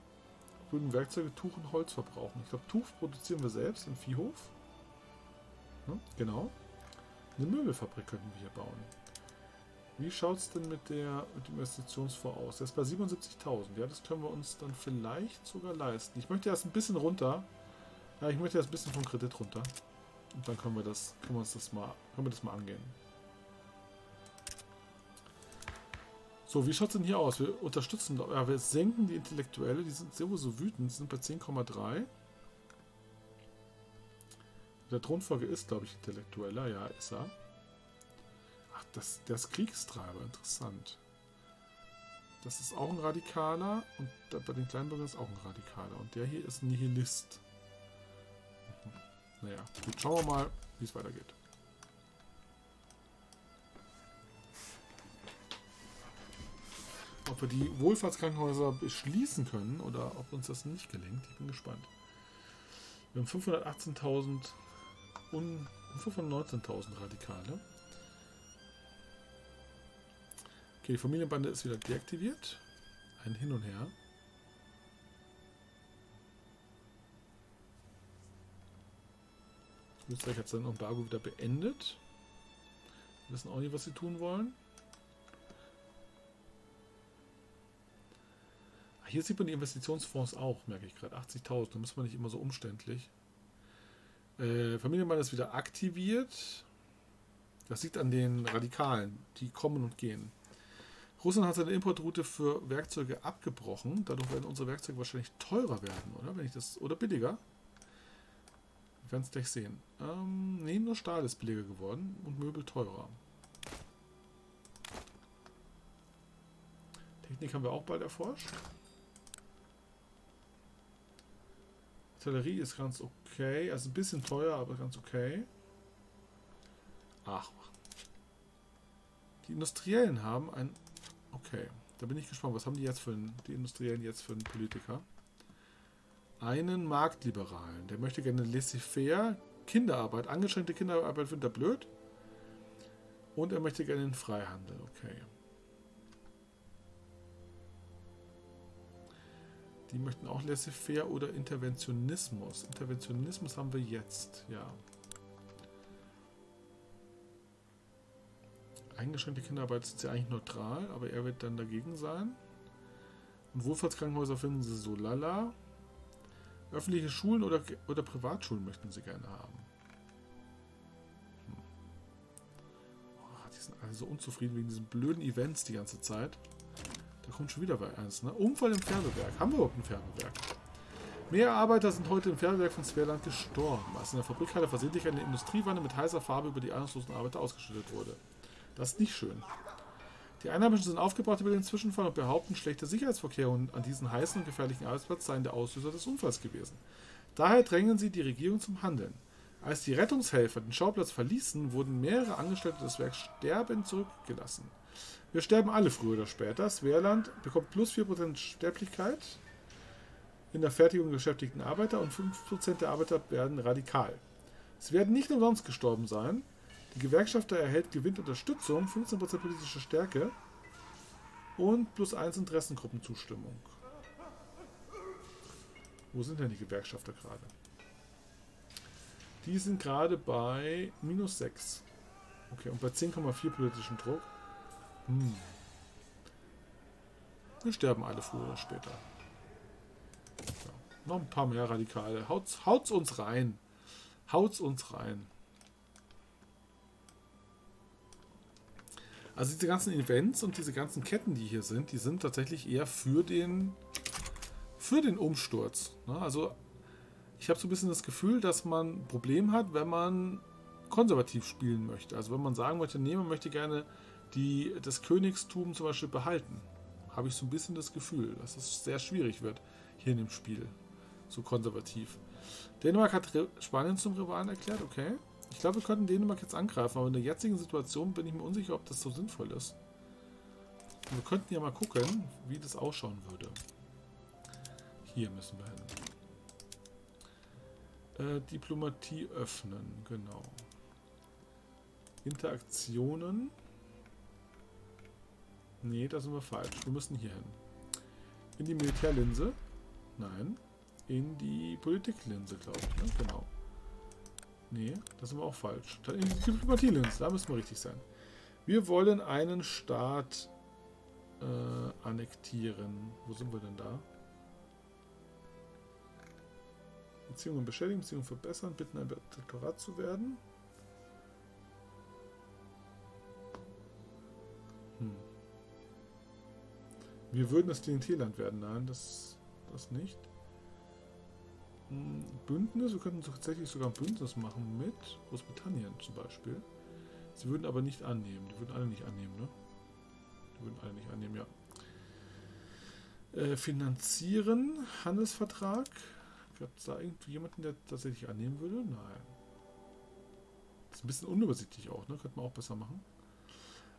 würden Werkzeuge, Tuch und Holz verbrauchen. Ich glaube, Tuch produzieren wir selbst im Viehhof. Hm, genau. Eine Möbelfabrik könnten wir hier bauen. Wie schaut es denn mit, der, mit dem Investitionsfonds aus? Der ist bei 77.000. Ja, das können wir uns dann vielleicht sogar leisten. Ich möchte erst ein bisschen runter. Ja, ich möchte erst ein bisschen vom Kredit runter. Und dann können wir das, können wir uns das mal, können wir das mal angehen. So, wie schaut es denn hier aus? Wir unterstützen, ja, wir senken die Intellektuelle, die sind sowieso wütend, die sind bei 10,3. Der Thronfolger ist, glaube ich, Intellektueller, ja, ist er. Ach, das, der ist Kriegstreiber, interessant. Das ist auch ein Radikaler und bei den Kleinbürgern ist auch ein Radikaler. Und der hier ist ein Nihilist. Naja, gut, schauen wir mal, wie es weitergeht. Ob wir die Wohlfahrtskrankenhäuser beschließen können oder ob uns das nicht gelingt, ich bin gespannt. Wir haben 518.000 und 519.000 Radikale. Okay, die Familienbande ist wieder deaktiviert. Ein Hin und Her. Österreich hat sein Embargo wieder beendet. Wir wissen auch nicht, was sie tun wollen. Hier sieht man die Investitionsfonds auch, merke ich gerade. 80.000, da muss man nicht immer so umständlich. Äh, Familienmann ist wieder aktiviert. Das liegt an den Radikalen, die kommen und gehen. Russland hat seine Importroute für Werkzeuge abgebrochen. Dadurch werden unsere Werkzeuge wahrscheinlich teurer werden, oder? Wenn ich das oder billiger. Wir werden es gleich sehen. Ähm, nee, nur Stahl ist billiger geworden und Möbel teurer. Technik haben wir auch bald erforscht. Artillerie ist ganz okay. Also ein bisschen teuer, aber ganz okay. Ach. Die Industriellen haben ein... Okay, da bin ich gespannt. Was haben die jetzt für einen, die Industriellen jetzt für einen Politiker? einen Marktliberalen. Der möchte gerne laissez-faire Kinderarbeit, angeschränkte Kinderarbeit findet er blöd. Und er möchte gerne den Freihandel. Okay. Die möchten auch laissez-faire oder Interventionismus. Interventionismus haben wir jetzt, ja. Eingeschränkte Kinderarbeit ist ja eigentlich neutral, aber er wird dann dagegen sein. Und Wohlfahrtskrankenhäuser finden sie so lala. Öffentliche Schulen oder, oder Privatschulen möchten sie gerne haben. Hm. Oh, die sind alle so unzufrieden wegen diesen blöden Events die ganze Zeit. Kommt schon wieder bei eins, ne? Unfall im Färbewerk. Haben wir überhaupt ein Färbewerk? Mehr Arbeiter sind heute im Färbewerk von Sverland gestorben, als in der Fabrikhalle versehentlich eine Industriewanne mit heißer Farbe über die ahnungslosen Arbeiter ausgeschüttet wurde. Das ist nicht schön. Die Einheimischen sind aufgebracht über den Zwischenfall und behaupten, schlechte Sicherheitsvorkehrungen an diesem heißen und gefährlichen Arbeitsplatz seien der Auslöser des Unfalls gewesen. Daher drängen sie die Regierung zum Handeln. Als die Rettungshelfer den Schauplatz verließen, wurden mehrere Angestellte des Werks sterbend zurückgelassen. Wir sterben alle früher oder später. Sverland bekommt plus 4% Sterblichkeit in der Fertigung beschäftigten Arbeiter und 5% der Arbeiter werden radikal. Es werden nicht umsonst gestorben sein, die Gewerkschafter erhält gewinnt Unterstützung, 15% politische Stärke und plus 1 Interessengruppenzustimmung. Wo sind denn die Gewerkschafter gerade? Die sind gerade bei minus 6. Okay, und bei 10,4 politischen Druck. Hm. Wir sterben alle früher oder später. Ja, noch ein paar mehr Radikale. Haut's, haut's uns rein. Haut's uns rein. Also diese ganzen Events und diese ganzen Ketten, die hier sind, die sind tatsächlich eher für den für den Umsturz. Ne? Also ich habe so ein bisschen das Gefühl, dass man ein Problem hat, wenn man konservativ spielen möchte. Also wenn man sagen möchte, nee, man möchte gerne die, das Königstum zum Beispiel behalten. Habe ich so ein bisschen das Gefühl, dass es sehr schwierig wird hier in dem Spiel. So konservativ. Dänemark hat Spanien zum Rivalen erklärt, okay. Ich glaube, wir könnten Dänemark jetzt angreifen, aber in der jetzigen Situation bin ich mir unsicher, ob das so sinnvoll ist. Und wir könnten ja mal gucken, wie das ausschauen würde. Hier müssen wir hin. Äh, Diplomatie öffnen, genau. Interaktionen. Nee, da sind wir falsch. Wir müssen hier hin. In die Militärlinse. Nein. In die Politiklinse, glaube ich. Ne? Genau. Nee, das sind wir auch falsch. Dann in die Diplomatie-Linse, da müssen wir richtig sein. Wir wollen einen Staat äh, annektieren. Wo sind wir denn da? Beziehungen beschädigen, Beziehungen verbessern, bitten ein Protektorat zu werden. Hm. Wir würden das Klientelland werden. Nein, das, das nicht. Bündnis. Wir könnten tatsächlich sogar ein Bündnis machen mit Großbritannien zum Beispiel. Sie würden aber nicht annehmen. Die würden alle nicht annehmen, ne? Die würden alle nicht annehmen, ja. Äh, finanzieren, Handelsvertrag. Gibt es da irgendwie jemanden, der tatsächlich annehmen würde? Nein. Das ist ein bisschen unübersichtlich auch, ne? Könnte man auch besser machen.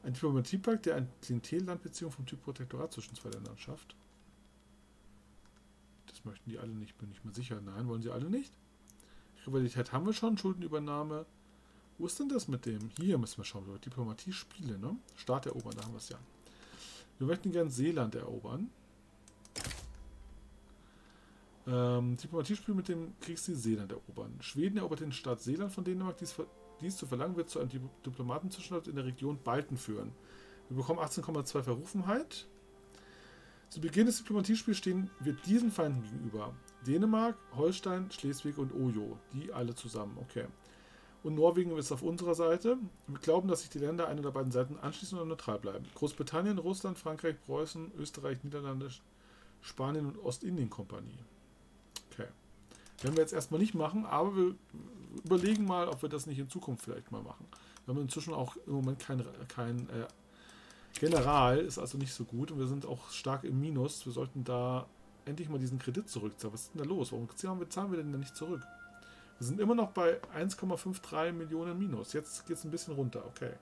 Ein Diplomatiepakt, der eine Klientellandbeziehung vom Typ Protektorat zwischen zwei Ländern schafft möchten die alle nicht, bin ich mir sicher. Nein, wollen sie alle nicht. Rivalität haben wir schon, Schuldenübernahme. Wo ist denn das mit dem? Hier müssen wir schauen. Diplomatie-Spiele, ne? Staat erobern, da haben wir es ja. Wir möchten gern Seeland erobern. Ähm, Diplomatiespiel mit dem Kriegsziel Seeland erobern. Schweden erobert den Staat Seeland von Dänemark. Dies, dies zu verlangen wird zu einem Diplomatenzwischenstand in der Region Balten führen. Wir bekommen 18,2 Verrufenheit. Zu Beginn des Diplomatiespiels stehen wir diesen Feinden gegenüber. Dänemark, Holstein, Schleswig und Ojo. Die alle zusammen, okay. Und Norwegen ist auf unserer Seite. Wir glauben, dass sich die Länder einer der beiden Seiten anschließen oder neutral bleiben. Großbritannien, Russland, Frankreich, Preußen, Österreich, Niederlande, Spanien und Ostindien-Kompanie. Okay. Werden wir jetzt erstmal nicht machen, aber wir überlegen mal, ob wir das nicht in Zukunft vielleicht mal machen. Wir haben inzwischen auch im Moment kein, kein äh, General ist also nicht so gut und wir sind auch stark im Minus. Wir sollten da endlich mal diesen Kredit zurückzahlen. Was ist denn da los? Warum zahlen wir denn da nicht zurück? Wir sind immer noch bei 1,53 Millionen Minus. Jetzt geht es ein bisschen runter. Okay.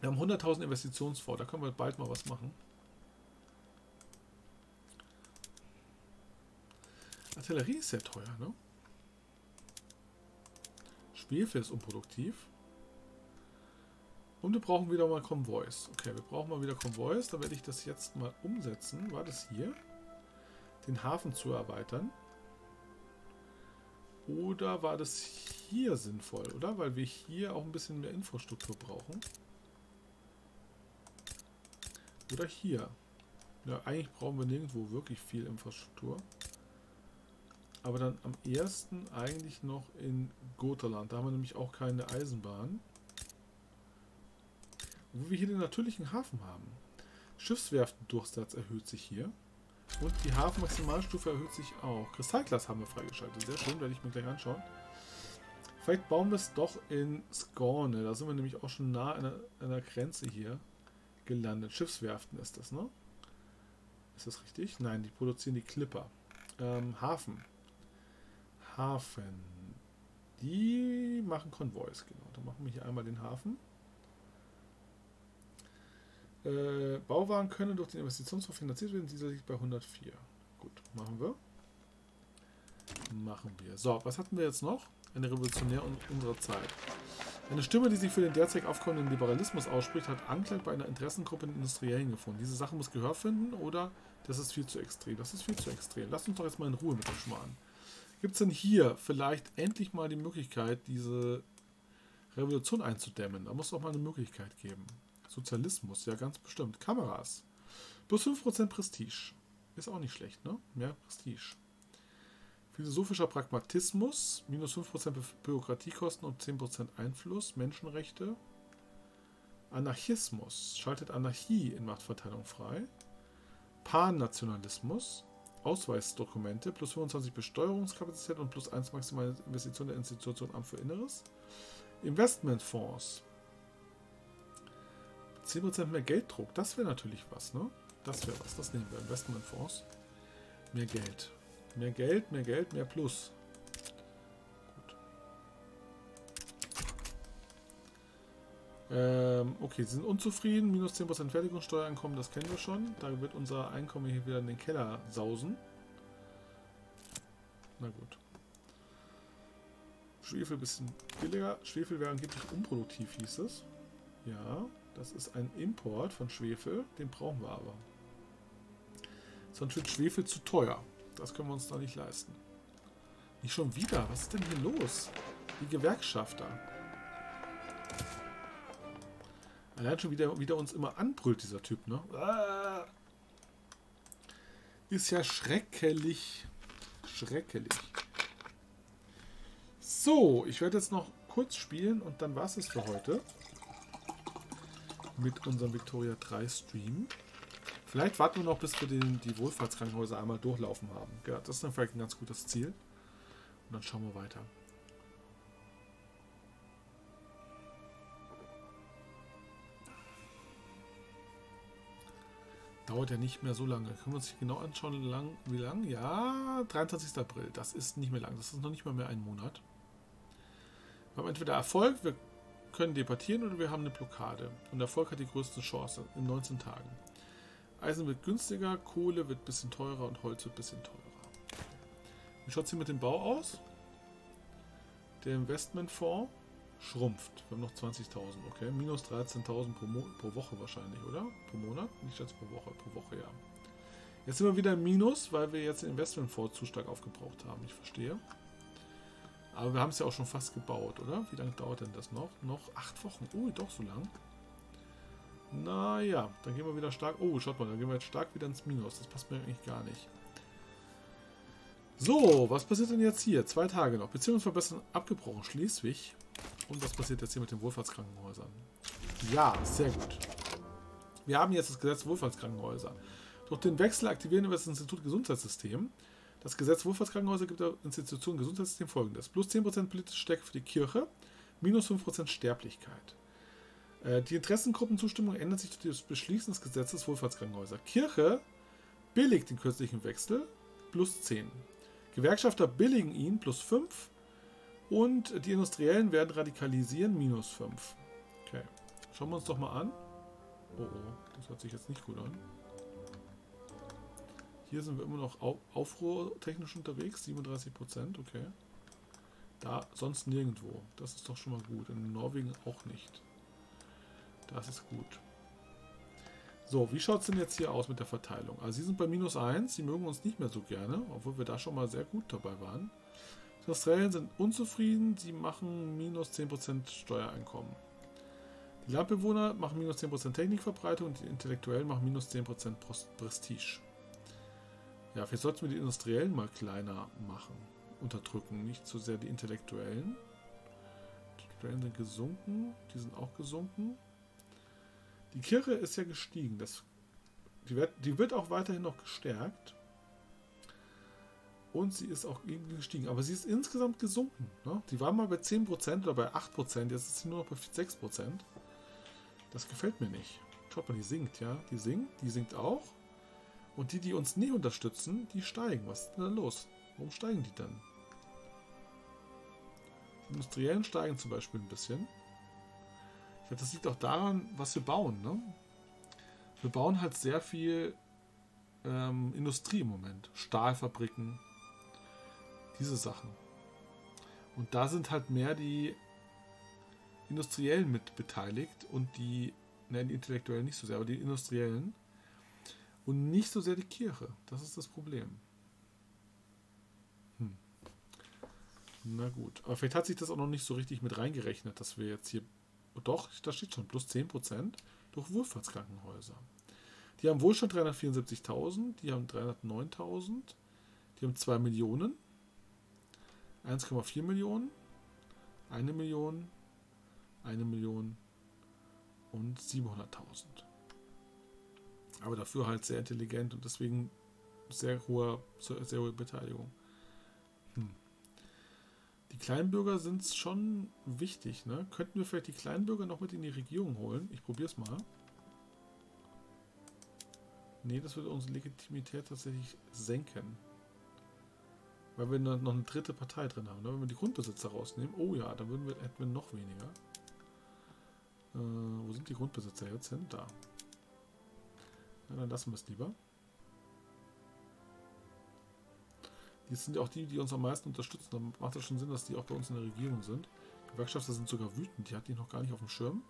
Wir haben 100.000 Investitionsfonds. Da können wir bald mal was machen. Artillerie ist sehr teuer, ne? Schwefel ist unproduktiv. Und wir brauchen wieder mal Konvois. Okay, wir brauchen mal wieder Konvois. Da werde ich das jetzt mal umsetzen. War das hier? Den Hafen zu erweitern. Oder war das hier sinnvoll, oder? Weil wir hier auch ein bisschen mehr Infrastruktur brauchen. Oder hier. Ja, eigentlich brauchen wir nirgendwo wirklich viel Infrastruktur. Aber dann am ersten eigentlich noch in Goterland. Da haben wir nämlich auch keine Eisenbahn. Wo wir hier den natürlichen Hafen haben. Schiffswerftendurchsatz erhöht sich hier. Und die Hafenmaximalstufe erhöht sich auch. Kristallglas haben wir freigeschaltet. Sehr schön, werde ich mir gleich anschauen. Vielleicht bauen wir es doch in Skorne. Da sind wir nämlich auch schon nah an einer Grenze hier gelandet. Schiffswerften ist das, ne? Ist das richtig? Nein, die produzieren die Clipper. Ähm, Hafen. Hafen. Die machen Konvois, genau. Dann machen wir hier einmal den Hafen. Äh, Bauwagen können durch den Investitionsfonds finanziert werden. Dieser liegt bei 104. Gut, machen wir. Machen wir. So, was hatten wir jetzt noch? Eine Revolutionär unserer Zeit. Eine Stimme, die sich für den derzeit aufkommenden Liberalismus ausspricht, hat Anklang bei einer Interessengruppe in Industriellen gefunden. Diese Sache muss Gehör finden oder das ist viel zu extrem. Das ist viel zu extrem. Lasst uns doch jetzt mal in Ruhe mit dem Schmarrn. Gibt es denn hier vielleicht endlich mal die Möglichkeit, diese Revolution einzudämmen? Da muss es doch mal eine Möglichkeit geben. Sozialismus, ja ganz bestimmt. Kameras. Plus 5% Prestige. Ist auch nicht schlecht, ne? Mehr Prestige. Philosophischer Pragmatismus, minus 5% Bürokratiekosten und 10% Einfluss, Menschenrechte. Anarchismus, schaltet Anarchie in Machtverteilung frei. Pannationalismus, Ausweisdokumente, plus 25 Besteuerungskapazität und plus 1 maximale Investition der Institution Amt für Inneres. Investmentfonds, 10% mehr Gelddruck, das wäre natürlich was, ne? Das wäre was, das nehmen wir. Investmentfonds. Mehr Geld. Mehr Geld, mehr Geld, mehr Plus. Ähm, okay, sie sind unzufrieden. Minus 10% Fertigungssteuereinkommen, das kennen wir schon. Da wird unser Einkommen hier wieder in den Keller sausen. Na gut. Schwefel bisschen billiger. Schwefel wäre angeblich unproduktiv, hieß es. Ja. Das ist ein Import von Schwefel. Den brauchen wir aber. Sonst wird Schwefel zu teuer. Das können wir uns doch nicht leisten. Nicht schon wieder. Was ist denn hier los? Die Gewerkschafter. Allein schon wieder, wieder uns immer anbrüllt, dieser Typ, ne? Ah. Ist ja schrecklich. Schrecklich. So, ich werde jetzt noch kurz spielen und dann war es für heute mit unserem Victoria 3 Stream. Vielleicht warten wir noch, bis wir den, die Wohlfahrtskrankenhäuser einmal durchlaufen haben. Ja, das ist dann vielleicht ein ganz gutes Ziel. Und dann schauen wir weiter. Dauert ja nicht mehr so lange. Können wir uns genau anschauen, lang, wie lang? Ja, 23. April. Das ist nicht mehr lang. Das ist noch nicht mal mehr ein Monat. Wir haben entweder Erfolg, wir können debattieren oder wir haben eine Blockade. Und Erfolg hat die größte Chance in 19 Tagen. Eisen wird günstiger, Kohle wird ein bisschen teurer und Holz wird ein bisschen teurer. Wie schaut es hier mit dem Bau aus? Der Investmentfonds schrumpft. Wir haben noch 20.000, okay. Minus 13.000 pro, pro, Woche wahrscheinlich, oder? Pro Monat? Nicht jetzt pro Woche, pro Woche, ja. Jetzt sind wir wieder im Minus, weil wir jetzt den Investmentfonds zu stark aufgebraucht haben. Ich verstehe. Aber wir haben es ja auch schon fast gebaut, oder? Wie lange dauert denn das noch? Noch acht Wochen. Oh, doch so lang. Naja, dann gehen wir wieder stark... Oh, schaut mal, dann gehen wir jetzt stark wieder ins Minus. Das passt mir eigentlich gar nicht. So, was passiert denn jetzt hier? Zwei Tage noch. Beziehungen verbessern abgebrochen. Schleswig. Und was passiert jetzt hier mit den Wohlfahrtskrankenhäusern? Ja, sehr gut. Wir haben jetzt das Gesetz Wohlfahrtskrankenhäuser. Durch den Wechsel aktivieren wir das Institut Gesundheitssystem. Das Gesetz Wohlfahrtskrankenhäuser gibt der Institution Gesundheitssystem folgendes. Plus 10% politische Stärke für die Kirche, minus 5% Sterblichkeit. Äh, die Interessengruppenzustimmung ändert sich durch das Beschließen des Gesetzes Wohlfahrtskrankenhäuser. Kirche billigt den kürzlichen Wechsel, plus 10. Gewerkschafter billigen ihn, plus 5. Und die Industriellen werden radikalisieren, minus 5. Okay. Schauen wir uns doch mal an. Oh, oh, das hört sich jetzt nicht gut an. Hier sind wir immer noch auf, aufruhrtechnisch unterwegs, 37%, okay. Da sonst nirgendwo. Das ist doch schon mal gut. In Norwegen auch nicht. Das ist gut. So, wie schaut es denn jetzt hier aus mit der Verteilung? Also sie sind bei minus 1, sie mögen uns nicht mehr so gerne, obwohl wir da schon mal sehr gut dabei waren. Die Australier sind unzufrieden, sie machen minus 10% Steuereinkommen. Die Landbewohner machen minus 10% Technikverbreitung und die Intellektuellen machen minus 10% Prestige. Ja, vielleicht sollten wir die Industriellen mal kleiner machen, unterdrücken, nicht so sehr die Intellektuellen. Die Intellektuellen sind gesunken, die sind auch gesunken. Die Kirche ist ja gestiegen, das, die, wird, die wird auch weiterhin noch gestärkt. Und sie ist auch gestiegen. Aber sie ist insgesamt gesunken. Ne? Die war mal bei 10% oder bei 8%, jetzt ist sie nur noch bei 6%. Das gefällt mir nicht. Schaut mal, die sinkt, ja. Die sinkt, die sinkt auch. Und die, die uns nicht unterstützen, die steigen. Was ist denn da los? Warum steigen die dann? Die Industriellen steigen zum Beispiel ein bisschen. Ich glaube, das liegt auch daran, was wir bauen. Ne? Wir bauen halt sehr viel ähm, Industrie im Moment. Stahlfabriken. Diese Sachen. Und da sind halt mehr die Industriellen mit beteiligt und die, nein, die Intellektuellen nicht so sehr, aber die Industriellen und nicht so sehr die Kirche. Das ist das Problem. Hm. Na gut, aber vielleicht hat sich das auch noch nicht so richtig mit reingerechnet, dass wir jetzt hier, doch, da steht schon, plus 10% durch Wohlfahrtskrankenhäuser. Die haben Wohlstand 374.000, die haben 309.000, die haben 2 Millionen, 1,4 Millionen, 1 Million, eine Million und 700.000. Aber dafür halt sehr intelligent und deswegen sehr hohe, sehr hohe Beteiligung. Hm. Die Kleinbürger sind schon wichtig. Ne? Könnten wir vielleicht die Kleinbürger noch mit in die Regierung holen? Ich probiere es mal. Nee, das würde unsere Legitimität tatsächlich senken. Weil wir noch eine dritte Partei drin haben. Ne? Wenn wir die Grundbesitzer rausnehmen, oh ja, dann würden wir, wir noch weniger. Äh, wo sind die Grundbesitzer jetzt hin? Da. Ja, dann lassen wir es lieber. Die sind ja auch die, die uns am meisten unterstützen. Dann macht das schon Sinn, dass die auch bei uns in der Regierung sind. Die Gewerkschafter sind sogar wütend. Die hatten die noch gar nicht auf dem Schirm.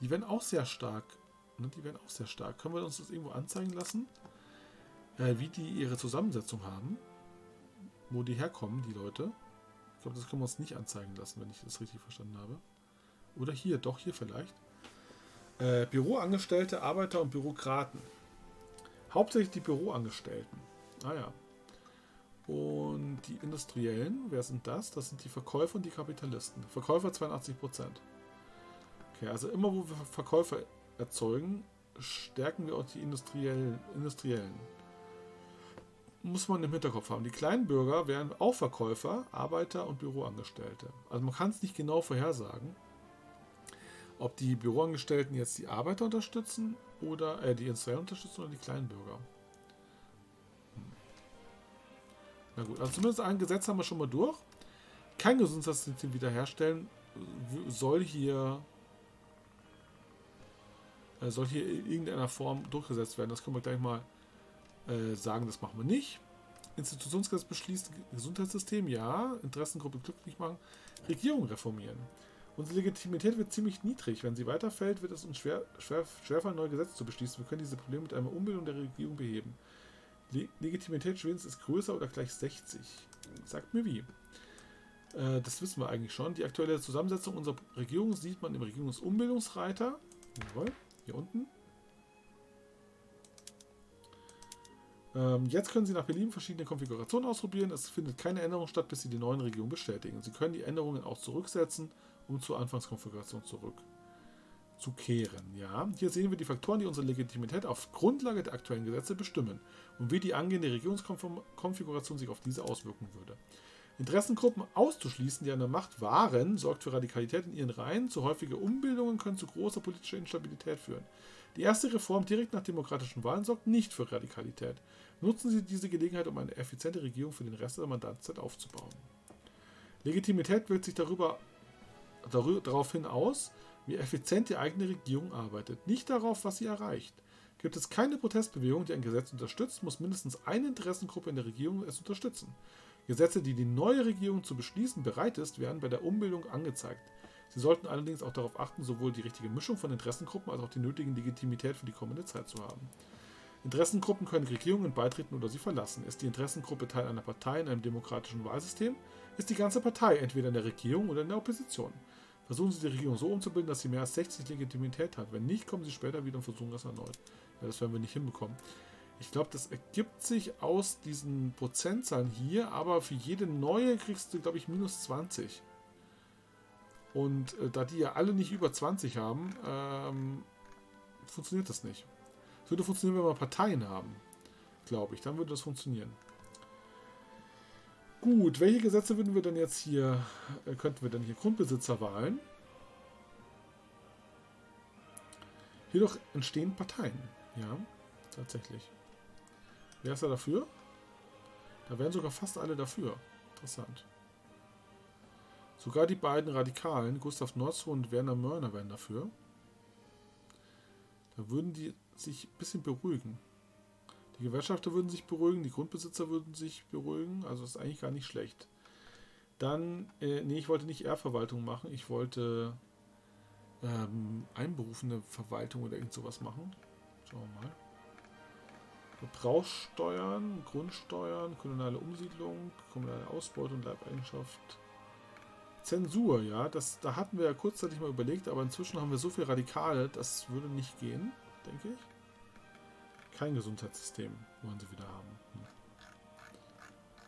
Die werden auch sehr stark. Ne? Die werden auch sehr stark. Können wir uns das irgendwo anzeigen lassen? Äh, wie die ihre Zusammensetzung haben. Wo die herkommen, die Leute. Ich glaube, das können wir uns nicht anzeigen lassen, wenn ich das richtig verstanden habe. Oder hier, doch hier vielleicht. Äh, Büroangestellte, Arbeiter und Bürokraten. Hauptsächlich die Büroangestellten. Ah ja. Und die Industriellen, wer sind das? Das sind die Verkäufer und die Kapitalisten. Verkäufer 82%. Okay, also immer wo wir Verkäufer erzeugen, stärken wir auch die Industriellen. Industriellen. Muss man im Hinterkopf haben. Die kleinen Bürger wären auch Verkäufer, Arbeiter und Büroangestellte. Also man kann es nicht genau vorhersagen ob die Büroangestellten jetzt die Arbeiter unterstützen oder äh, die Industriellen unterstützen oder die Kleinbürger. Na gut, also zumindest ein Gesetz haben wir schon mal durch. Kein Gesundheitssystem wiederherstellen soll hier äh, soll hier in irgendeiner Form durchgesetzt werden. Das können wir gleich mal äh, sagen, das machen wir nicht. Institutionsgesetz beschließt Gesundheitssystem, ja. Interessengruppe glücklich machen. Regierung reformieren. Unsere Legitimität wird ziemlich niedrig. Wenn sie weiterfällt, wird es uns schwer, schwer, schwerfallen, neue Gesetze zu beschließen. Wir können diese Probleme mit einer Umbildung der Regierung beheben. Le Legitimität Schwedens ist größer oder gleich 60. Sagt mir wie. Äh, das wissen wir eigentlich schon. Die aktuelle Zusammensetzung unserer Regierung sieht man im Regierungsumbildungsreiter. Jawohl, hier unten. Jetzt können Sie nach Belieben verschiedene Konfigurationen ausprobieren. Es findet keine Änderung statt, bis Sie die neuen Regierungen bestätigen. Sie können die Änderungen auch zurücksetzen um zur Anfangskonfiguration zurückzukehren. Ja, hier sehen wir die Faktoren, die unsere Legitimität auf Grundlage der aktuellen Gesetze bestimmen und wie die angehende Regierungskonfiguration sich auf diese auswirken würde. Interessengruppen auszuschließen, die an der Macht waren, sorgt für Radikalität in ihren Reihen. Zu häufige Umbildungen können zu großer politischer Instabilität führen. Die erste Reform direkt nach demokratischen Wahlen sorgt nicht für Radikalität. Nutzen Sie diese Gelegenheit, um eine effiziente Regierung für den Rest der Mandatszeit aufzubauen. Legitimität wirkt sich darüber darauf hinaus, wie effizient die eigene Regierung arbeitet, nicht darauf, was sie erreicht. Gibt es keine Protestbewegung, die ein Gesetz unterstützt, muss mindestens eine Interessengruppe in der Regierung es unterstützen. Gesetze, die die neue Regierung zu beschließen bereit ist, werden bei der Umbildung angezeigt. Sie sollten allerdings auch darauf achten, sowohl die richtige Mischung von Interessengruppen als auch die nötige Legitimität für die kommende Zeit zu haben. Interessengruppen können Regierungen beitreten oder sie verlassen. Ist die Interessengruppe Teil einer Partei in einem demokratischen Wahlsystem, ist die ganze Partei entweder in der Regierung oder in der Opposition. Versuchen Sie die Regierung so umzubilden, dass sie mehr als 60 Legitimität hat. Wenn nicht, kommen Sie später wieder und versuchen das erneut. Ja, das werden wir nicht hinbekommen. Ich glaube, das ergibt sich aus diesen Prozentzahlen hier, aber für jede neue kriegst du, glaube ich, minus 20. Und äh, da die ja alle nicht über 20 haben, ähm, funktioniert das nicht. Es würde funktionieren, wenn wir Parteien haben, glaube ich. Dann würde das funktionieren. Gut, welche Gesetze würden wir denn jetzt hier, äh, könnten wir denn hier Grundbesitzerwahlen? Jedoch entstehen Parteien. Ja, tatsächlich. Wer ist da dafür? Da wären sogar fast alle dafür. Interessant. Sogar die beiden Radikalen, Gustav Nosso und Werner Mörner, wären dafür. Da würden die sich ein bisschen beruhigen. Die Gewerkschafter würden sich beruhigen, die Grundbesitzer würden sich beruhigen. Also ist eigentlich gar nicht schlecht. Dann, äh, nee, ich wollte nicht Erbverwaltung machen. Ich wollte ähm, einberufene Verwaltung oder irgend sowas machen. Schauen wir mal. Verbrauchssteuern, Grundsteuern, kommunale Umsiedlung, kommunale Ausbeutung, Leibeigenschaft. Zensur, ja, das, da hatten wir ja kurzzeitig mal überlegt, aber inzwischen haben wir so viel Radikale, das würde nicht gehen, denke ich. Kein Gesundheitssystem wollen sie wieder haben. Hm.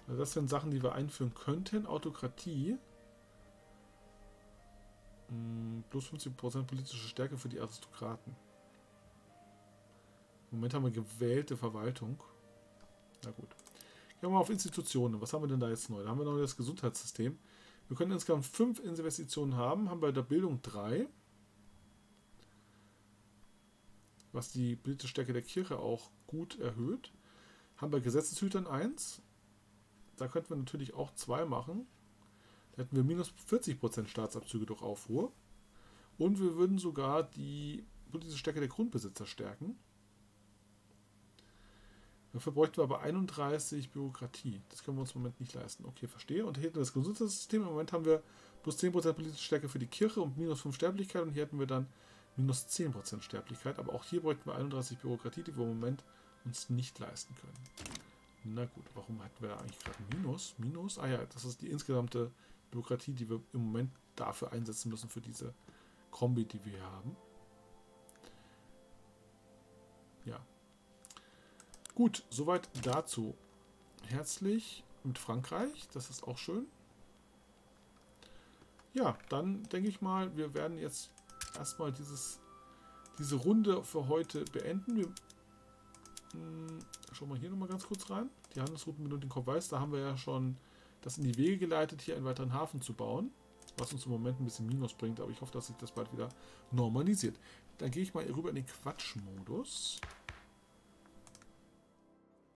Also das sind Sachen, die wir einführen könnten. Autokratie. Hm, plus 50% politische Stärke für die Aristokraten. Im Moment haben wir gewählte Verwaltung. Na gut. Gehen wir mal auf Institutionen. Was haben wir denn da jetzt neu? Da haben wir noch das Gesundheitssystem. Wir können insgesamt fünf Investitionen haben, haben bei der Bildung drei. Was die politische Stärke der Kirche auch gut erhöht. Haben bei Gesetzeshütern eins. Da könnten wir natürlich auch zwei machen. Da hätten wir minus 40% Staatsabzüge durch Aufruhr. Und wir würden sogar die politische Stärke der Grundbesitzer stärken. Dafür bräuchten wir aber 31 Bürokratie. Das können wir uns im Moment nicht leisten. Okay, verstehe. Und hier hätten wir das Gesundheitssystem. Im Moment haben wir plus 10% politische Stärke für die Kirche und minus 5 Sterblichkeit. Und hier hätten wir dann minus 10% Sterblichkeit. Aber auch hier bräuchten wir 31 Bürokratie, die wir im Moment uns nicht leisten können. Na gut, warum hätten wir da eigentlich gerade Minus? Minus? Ah ja, das ist die insgesamte Bürokratie, die wir im Moment dafür einsetzen müssen, für diese Kombi, die wir hier haben. Ja, Gut, soweit dazu. Herzlich mit Frankreich, das ist auch schön. Ja, dann denke ich mal, wir werden jetzt erstmal dieses, diese Runde für heute beenden. Wir, mh, hm, schauen wir hier nochmal ganz kurz rein. Die Handelsrouten mit den Kopf weiß, da haben wir ja schon das in die Wege geleitet, hier einen weiteren Hafen zu bauen. Was uns im Moment ein bisschen Minus bringt, aber ich hoffe, dass sich das bald wieder normalisiert. Dann gehe ich mal rüber in den Quatschmodus. modus